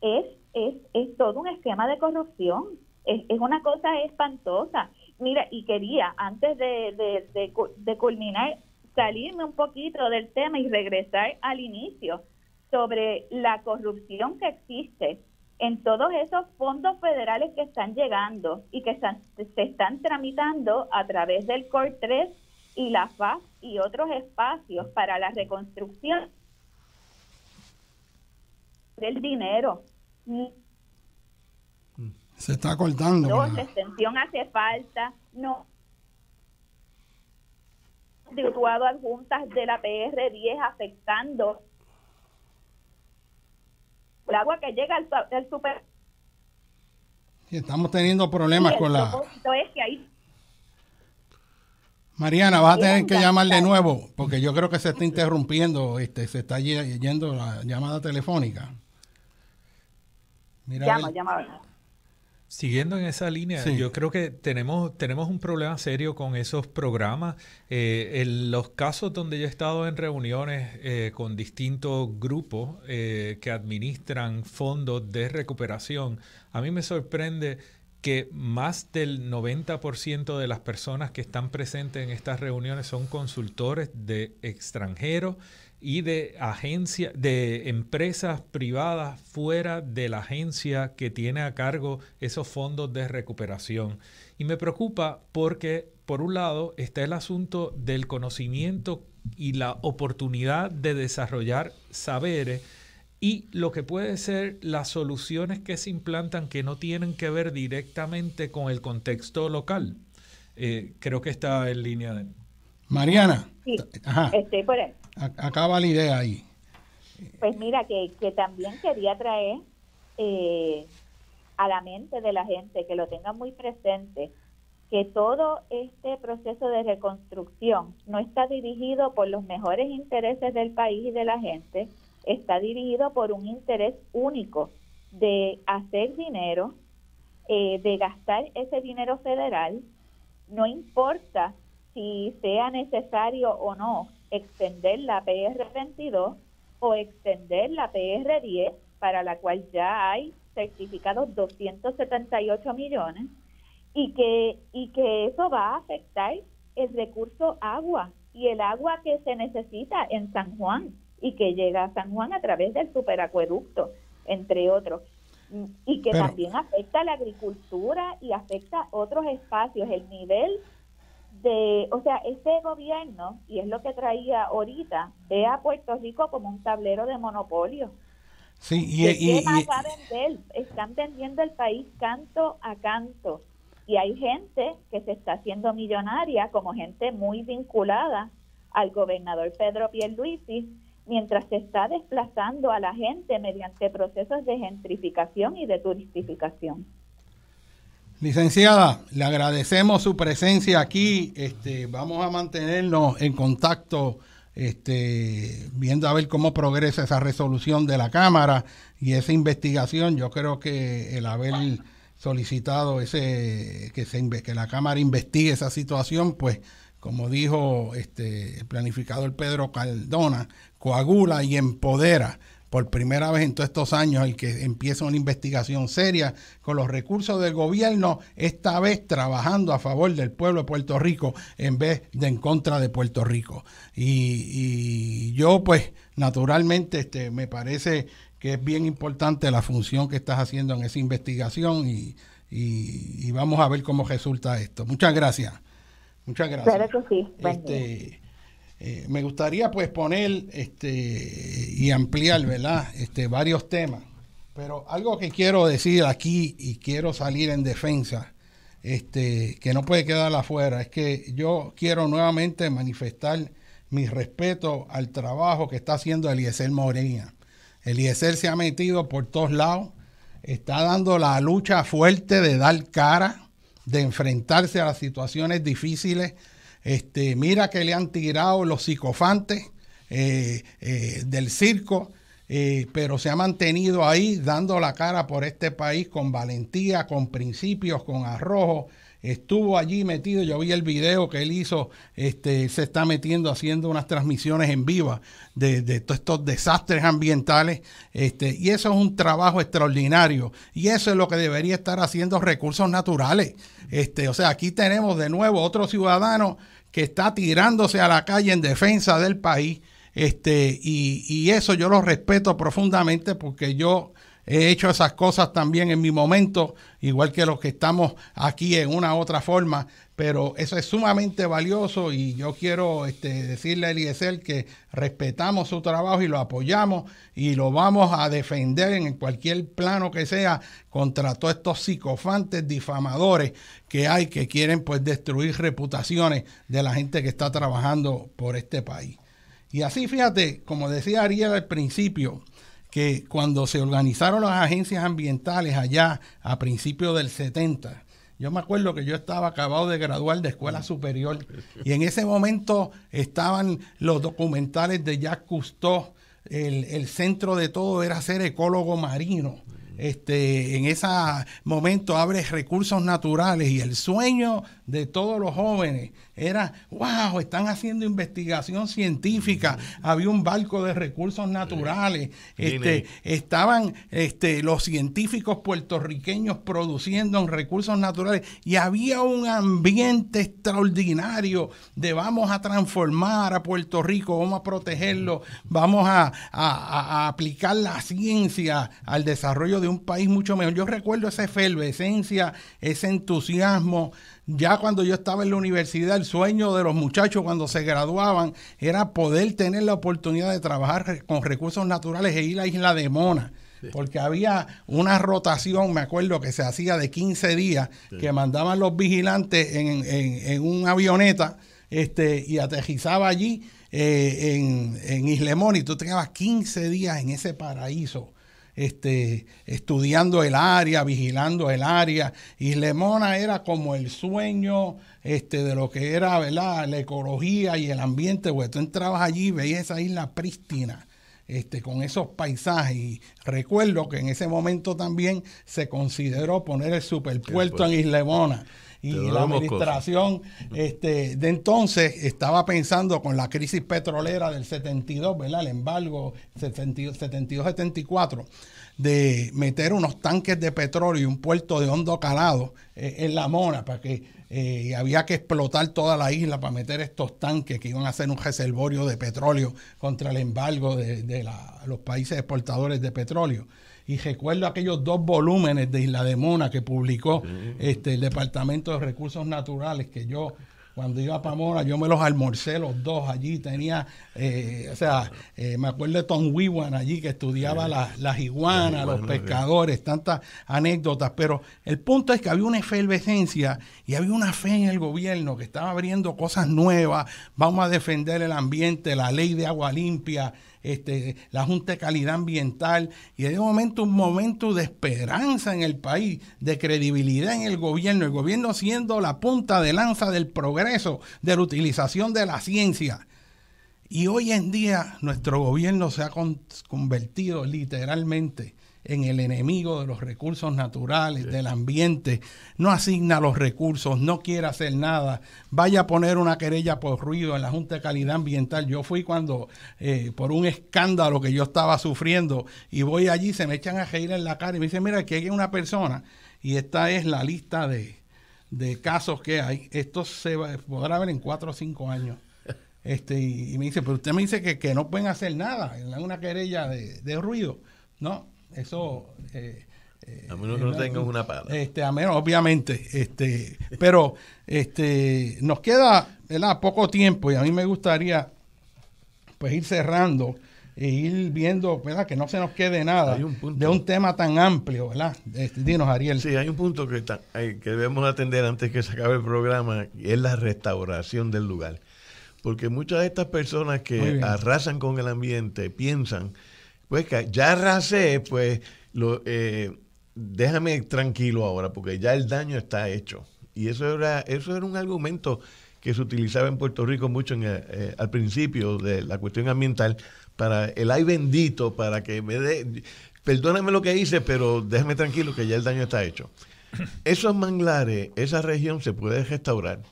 es, es, es todo un esquema de corrupción. Es, es una cosa espantosa. Mira, y quería, antes de, de, culminar, salirme un poquito del tema y regresar al inicio sobre la corrupción que existe en todos esos fondos federales que están llegando y que se están tramitando a través del COR 3 y la FAS y otros espacios para la reconstrucción del dinero. Se está cortando. No, la extensión hace falta. No. Situado adjuntas de la PR10 afectando el agua que llega al, super. estamos teniendo problemas con la. Mariana, vas a tener que llamar de nuevo, porque yo creo que se está interrumpiendo, este, se está yendo la llamada telefónica. Mira llama, llama. Siguiendo en esa línea, yo creo que tenemos, tenemos un problema serio con esos programas. Eh, en los casos donde yo he estado en reuniones eh, con distintos grupos eh, que administran fondos de recuperación, a mí me sorprende que más del 90% de las personas que están presentes en estas reuniones son consultores de extranjeros y de agencias, de empresas privadas fuera de la agencia que tiene a cargo esos fondos de recuperación. Y me preocupa porque, por un lado, está el asunto del conocimiento y la oportunidad de desarrollar saberes y lo que puede ser las soluciones que se implantan que no tienen que ver directamente con el contexto local. Eh, creo que está en línea de... Mariana. Sí, estoy por ahí acaba la idea ahí. Pues mira, que, que también quería traer eh, a la mente de la gente, que lo tengan muy presente, que todo este proceso de reconstrucción no está dirigido por los mejores intereses del país y de la gente, está dirigido por un interés único de hacer dinero, eh, de gastar ese dinero federal, no importa si sea necesario o no extender la PR22 o extender la PR10, para la cual ya hay certificados 278 millones y que, y que eso va a afectar el recurso agua y el agua que se necesita en San Juan y que llega a San Juan a través del superacueducto, entre otros, y que también afecta a la agricultura y afecta otros espacios, el nivel de, o sea, este gobierno, y es lo que traía ahorita, ve a Puerto Rico como un tablero de monopolio. Sí, y, y, Están vendiendo el país canto a canto. Y hay gente que se está haciendo millonaria, como gente muy vinculada al gobernador Pedro Pierluisi, mientras se está desplazando a la gente mediante procesos de gentrificación y de turistificación. Licenciada, le agradecemos su presencia aquí. Este, vamos a mantenernos en contacto, este, viendo a ver cómo progresa esa resolución de la Cámara y esa investigación. Yo creo que el haber solicitado ese que, se, que la Cámara investigue esa situación, pues como dijo este, el planificador Pedro Caldona, coagula y empodera por primera vez en todos estos años el que empieza una investigación seria con los recursos del gobierno, esta vez trabajando a favor del pueblo de Puerto Rico en vez de en contra de Puerto Rico. Y, yo pues naturalmente este, me parece que es bien importante la función que estás haciendo en esa investigación y, y, vamos a ver cómo resulta esto. Muchas gracias. Muchas gracias. Claro que sí. Este, eh, me gustaría pues poner este, y ampliar, ¿verdad? Este, varios temas. Pero algo que quiero decir aquí y quiero salir en defensa, este, que no puede quedar afuera, es que yo quiero nuevamente manifestar mi respeto al trabajo que está haciendo Eliezer Morena. Eliezer se ha metido por todos lados, está dando la lucha fuerte de dar cara, de enfrentarse a las situaciones difíciles este, mira que le han tirado los psicofantes eh, eh, del circo, eh, pero se ha mantenido ahí dando la cara por este país con valentía, con principios, con arrojo. Estuvo allí metido, yo vi el video que él hizo, este, se está metiendo haciendo unas transmisiones en viva de, todos estos desastres ambientales, este, y eso es un trabajo extraordinario, y eso es lo que debería estar haciendo recursos naturales. Este, o sea, aquí tenemos de nuevo otro ciudadano que está tirándose a la calle en defensa del país. Este, y, eso yo lo respeto profundamente porque yo he hecho esas cosas también en mi momento, igual que los que estamos aquí en una u otra forma, pero eso es sumamente valioso y yo quiero este, decirle a Eliezer que respetamos su trabajo y lo apoyamos y lo vamos a defender en cualquier plano que sea contra todos estos psicofantes difamadores que hay que quieren pues destruir reputaciones de la gente que está trabajando por este país. Y así fíjate, como decía Ariel al principio, que cuando se organizaron las agencias ambientales allá a principios del 70, yo me acuerdo que yo estaba acabado de graduar de escuela superior y en ese momento estaban los documentales de Jacques Cousteau. El, centro de todo era ser ecólogo marino este, en ese momento abre recursos naturales y el sueño de todos los jóvenes era, wow, están haciendo investigación científica, había un barco de recursos naturales, este, estaban este, los científicos puertorriqueños produciendo en recursos naturales y había un ambiente extraordinario de vamos a transformar a Puerto Rico, vamos a protegerlo, vamos a, a aplicar la ciencia al desarrollo de un país mucho mejor. Yo recuerdo esa efervescencia, ese entusiasmo ya cuando yo estaba en la universidad, el sueño de los muchachos cuando se graduaban era poder tener la oportunidad de trabajar con recursos naturales e ir a la isla de Mona. Porque había una rotación, me acuerdo que se hacía de 15 días, que mandaban los vigilantes en, en, una avioneta este, y aterrizaba allí eh, en, en Islemón y tú te 15 días en ese paraíso este, estudiando el área, vigilando el área. Y Lemona era como el sueño este, de lo que era ¿verdad? la ecología y el ambiente, porque tú entrabas allí y veías esa isla prístina. Este, con esos paisajes. Y recuerdo que en ese momento también se consideró poner el superpuerto en Islemona y la administración este, de entonces estaba pensando con la crisis petrolera del 72, ¿verdad? El embargo 72-74. de meter unos tanques de petróleo y un puerto de hondo calado eh, en la mona para que eh, había que explotar toda la isla para meter estos tanques que iban a ser un reservorio de petróleo contra el embargo de, los países exportadores de petróleo. Y recuerdo aquellos dos volúmenes de Isla de Mona que publicó este, el Departamento de Recursos Naturales que yo cuando iba a Pamora, yo me los almorcé los dos allí. Tenía, eh, o sea, eh, me acuerdo de Tom Wiwan allí que estudiaba las, iguanas, los pescadores, tantas anécdotas. Pero el punto es que había una efervescencia y había una fe en el gobierno que estaba abriendo cosas nuevas. Vamos a defender el ambiente, la ley de agua limpia, este, la Junta de Calidad Ambiental, y de momento un momento de esperanza en el país, de credibilidad en el gobierno, el gobierno siendo la punta de lanza del progreso, de la utilización de la ciencia. Y hoy en día nuestro gobierno se ha convertido literalmente en el enemigo de los recursos naturales, del ambiente, no asigna los recursos, no quiere hacer nada, vaya a poner una querella por ruido en la Junta de Calidad Ambiental. Yo fui cuando, eh, por un escándalo que yo estaba sufriendo, y voy allí, se me echan a reír en la cara y me dicen, mira, aquí hay una persona, y esta es la lista de, casos que hay. Esto se podrá ver en cuatro o cinco años. Este, y, me dice, pero usted me dice que, que no pueden hacer nada, en una querella de, de ruido. No, eso... Eh, eh, a menos que no tengan una pala. Este, a menos, obviamente. Este, pero este, nos queda poco tiempo y a mí me gustaría pues ir cerrando e ir viendo ¿verdad? que no se nos quede nada de un tema tan amplio. ¿verdad? Este, dinos, Ariel. Sí, hay un punto que, que debemos atender antes que se acabe el programa y es la restauración del lugar. Porque muchas de estas personas que arrasan con el ambiente piensan pues ya arrasé, pues lo, eh, déjame tranquilo ahora, porque ya el daño está hecho. Y eso era, eso era un argumento que se utilizaba en Puerto Rico mucho en eh, al principio de la cuestión ambiental para el ay bendito, para que me dé, perdóname lo que hice, pero déjame tranquilo que ya el daño está hecho. Esos manglares, esa región se puede restaurar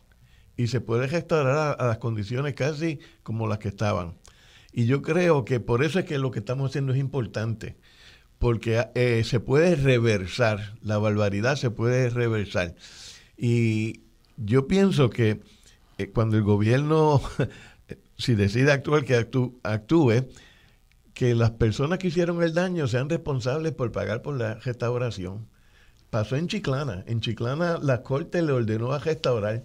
y se puede restaurar a las condiciones casi como las que estaban. Y yo creo que por eso es que lo que estamos haciendo es importante, porque eh, se puede reversar, la barbaridad se puede reversar. Y yo pienso que eh, cuando el gobierno, si decide actuar, que actúe, que las personas que hicieron el daño sean responsables por pagar por la restauración. Pasó en Chiclana. En Chiclana la corte le ordenó a restaurar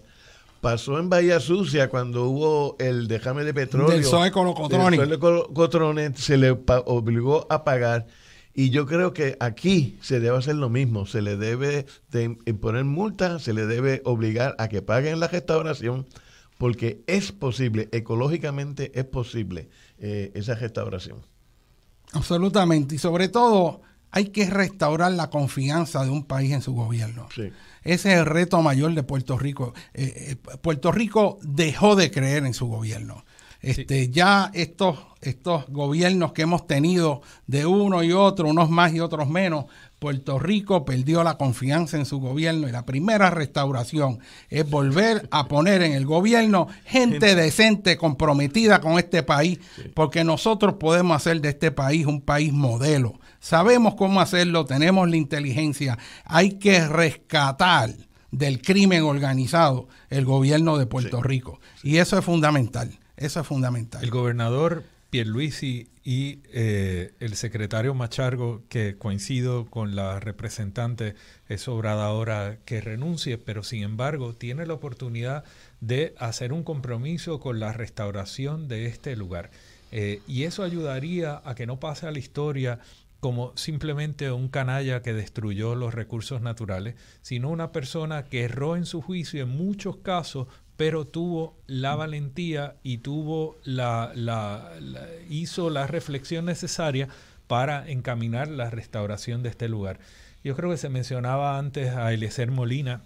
Pasó en Bahía Sucia cuando hubo el dejame de petróleo. Del Zoe con Cotrones, se le obligó a pagar. Y yo creo que aquí se debe hacer lo mismo. Se le debe de imponer multa, se le debe obligar a que paguen la restauración, porque es posible, ecológicamente es posible eh, esa restauración. Absolutamente. Y sobre todo, hay que restaurar la confianza de un país en su gobierno. Ese es el reto mayor de Puerto Rico. Eh, eh, Puerto Rico dejó de creer en su gobierno. Este, Ya estos, estos gobiernos que hemos tenido de uno y otro, unos más y otros menos, Puerto Rico perdió la confianza en su gobierno y la primera restauración es volver a poner en el gobierno gente decente, comprometida con este país, porque nosotros podemos hacer de este país un país modelo. Sabemos cómo hacerlo, tenemos la inteligencia. Hay que rescatar del crimen organizado el gobierno de Puerto Rico. Y eso es fundamental. Eso es fundamental. El gobernador Pierluisi y eh, el secretario Machargo, que coincido con la representante, es ahora que renuncie, pero sin embargo tiene la oportunidad de hacer un compromiso con la restauración de este lugar. Eh, y eso ayudaría a que no pase a la historia como simplemente un canalla que destruyó los recursos naturales, sino una persona que erró en su juicio en muchos casos, pero tuvo la valentía y tuvo la, hizo la reflexión necesaria para encaminar la restauración de este lugar. Yo creo que se mencionaba antes a Eliezer Molina,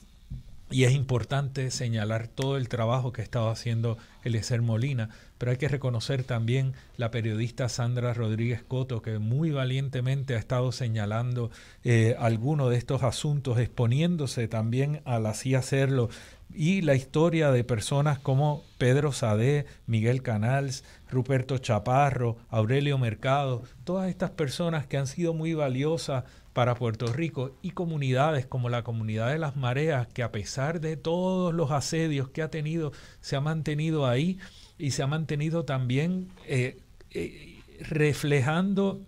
y es importante señalar todo el trabajo que ha estado haciendo Eliezer Molina, pero hay que reconocer también la periodista Sandra Rodríguez Coto, que muy valientemente ha estado señalando eh, algunos de estos asuntos, exponiéndose también al así hacerlo. Y la historia de personas como Pedro Sade, Miguel Canals, Ruperto Chaparro, Aurelio Mercado, todas estas personas que han sido muy valiosas para Puerto Rico y comunidades como la comunidad de las mareas, que a pesar de todos los asedios que ha tenido, se ha mantenido ahí y se ha mantenido también eh, eh, reflejando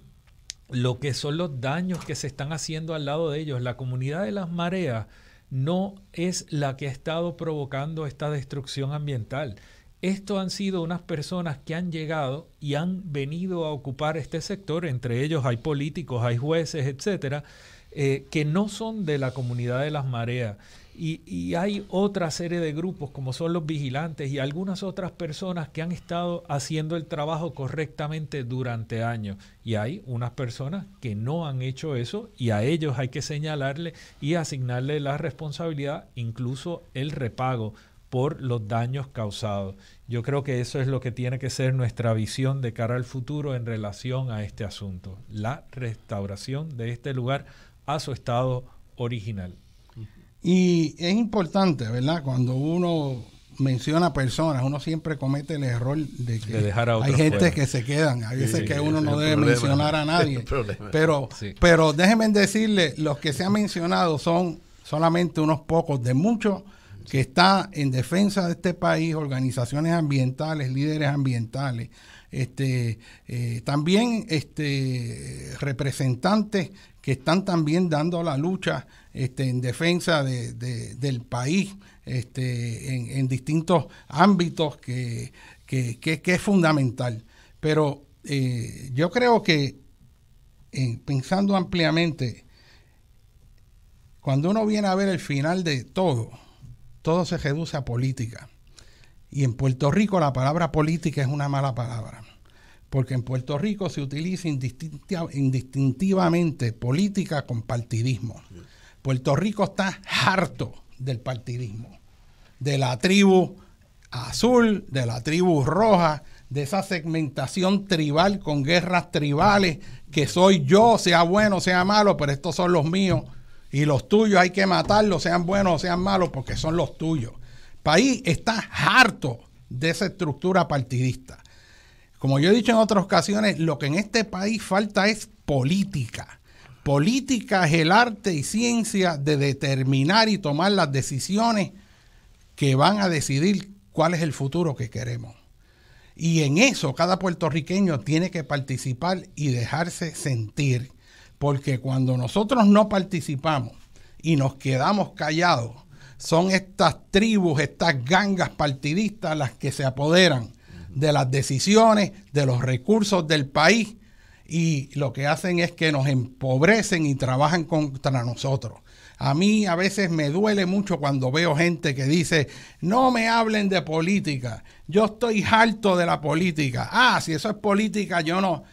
lo que son los daños que se están haciendo al lado de ellos. La comunidad de las mareas no es la que ha estado provocando esta destrucción ambiental. Esto han sido unas personas que han llegado y han venido a ocupar este sector, entre ellos hay políticos, hay jueces, etcétera, eh, que no son de la comunidad de las mareas. Y, hay otra serie de grupos como son los vigilantes y algunas otras personas que han estado haciendo el trabajo correctamente durante años. Y hay unas personas que no han hecho eso y a ellos hay que señalarle y asignarle la responsabilidad, incluso el repago por los daños causados. Yo creo que eso es lo que tiene que ser nuestra visión de cara al futuro en relación a este asunto, la restauración de este lugar a su estado original. Y es importante, ¿verdad? Cuando uno menciona personas, uno siempre comete el error de que dejar a hay gente que se quedan. Hay veces que uno no debe mencionar a nadie. Pero, pero déjenme decirle, los que se han mencionado son solamente unos pocos de muchos que están en defensa de este país, organizaciones ambientales, líderes ambientales, este, eh, también este, representantes que están también dando la lucha este, en defensa de, del país este, en, distintos ámbitos que, es fundamental. Pero eh, yo creo que pensando ampliamente, cuando uno viene a ver el final de todo, todo se reduce a política. Y en Puerto Rico la palabra política es una mala palabra porque en Puerto Rico se utiliza indistintivamente política con partidismo. Puerto Rico está harto del partidismo, de la tribu azul, de la tribu roja, de esa segmentación tribal con guerras tribales, que soy yo, sea bueno, sea malo, pero estos son los míos, y los tuyos hay que matarlos, sean buenos o sean malos, porque son los tuyos. El país está harto de esa estructura partidista. Como yo he dicho en otras ocasiones, lo que en este país falta es política. Política es el arte y ciencia de determinar y tomar las decisiones que van a decidir cuál es el futuro que queremos. Y en eso cada puertorriqueño tiene que participar y dejarse sentir, porque cuando nosotros no participamos y nos quedamos callados, son estas tribus, estas gangas partidistas las que se apoderan de las decisiones, de los recursos del país y lo que hacen es que nos empobrecen y trabajan contra nosotros. A mí a veces me duele mucho cuando veo gente que dice, no me hablen de política, yo estoy harto de la política. Ah, si eso es política, yo no.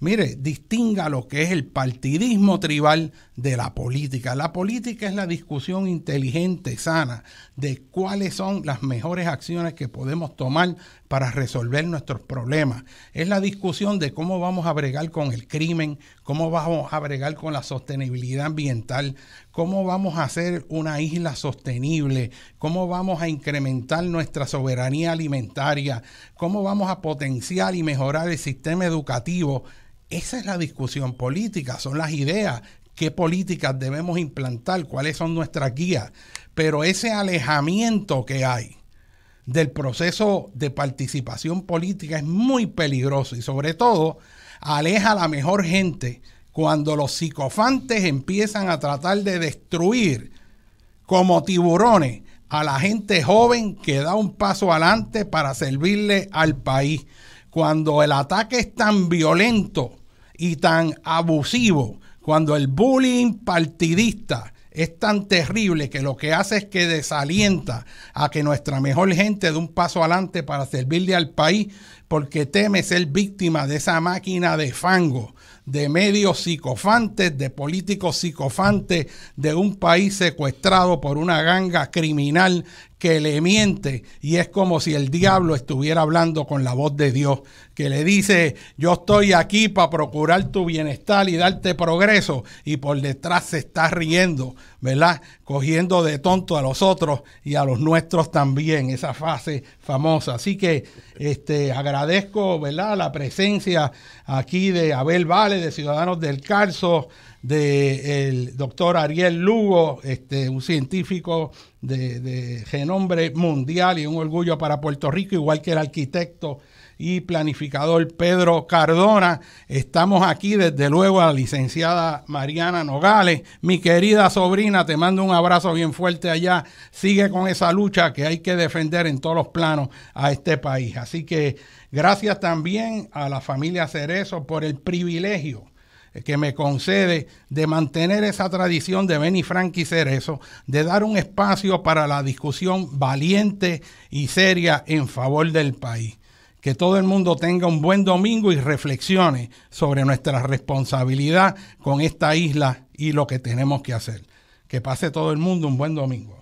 Mire, distinga lo que es el partidismo tribal de la política. La política es la discusión inteligente, sana, de cuáles son las mejores acciones que podemos tomar para resolver nuestros problemas. Es la discusión de cómo vamos a bregar con el crimen, cómo vamos a bregar con la sostenibilidad ambiental, cómo vamos a hacer una isla sostenible, cómo vamos a incrementar nuestra soberanía alimentaria, cómo vamos a potenciar y mejorar el sistema educativo esa es la discusión política, son las ideas, qué políticas debemos implantar, cuáles son nuestras guías. Pero ese alejamiento que hay del proceso de participación política es muy peligroso y sobre todo aleja a la mejor gente cuando los psicofantes empiezan a tratar de destruir como tiburones a la gente joven que da un paso adelante para servirle al país. Cuando el ataque es tan violento y tan abusivo, cuando el bullying partidista es tan terrible que lo que hace es que desalienta a que nuestra mejor gente dé un paso adelante para servirle al país porque teme ser víctima de esa máquina de fango, de medios psicofantes, de políticos psicofantes, de un país secuestrado por una ganga criminal que le miente y es como si el diablo estuviera hablando con la voz de Dios, que le dice, yo estoy aquí para procurar tu bienestar y darte progreso y por detrás se está riendo, ¿verdad? Cogiendo de tonto a los otros y a los nuestros también, esa fase famosa. Así que este, agradezco, ¿verdad? La presencia aquí de Abel Vale, de Ciudadanos del Carso, del doctor Ariel Lugo, este, un científico de, de genombre mundial y un orgullo para Puerto Rico, igual que el arquitecto y planificador Pedro Cardona. Estamos aquí desde luego a la licenciada Mariana Nogales. Mi querida sobrina, te mando un abrazo bien fuerte allá. Sigue con esa lucha que hay que defender en todos los planos a este país. Así que gracias también a la familia Cerezo por el privilegio que me concede de mantener esa tradición de Benny Frank Cerezo, de dar un espacio para la discusión valiente y seria en favor del país. Que todo el mundo tenga un buen domingo y reflexione sobre nuestra responsabilidad con esta isla y lo que tenemos que hacer. Que pase todo el mundo un buen domingo.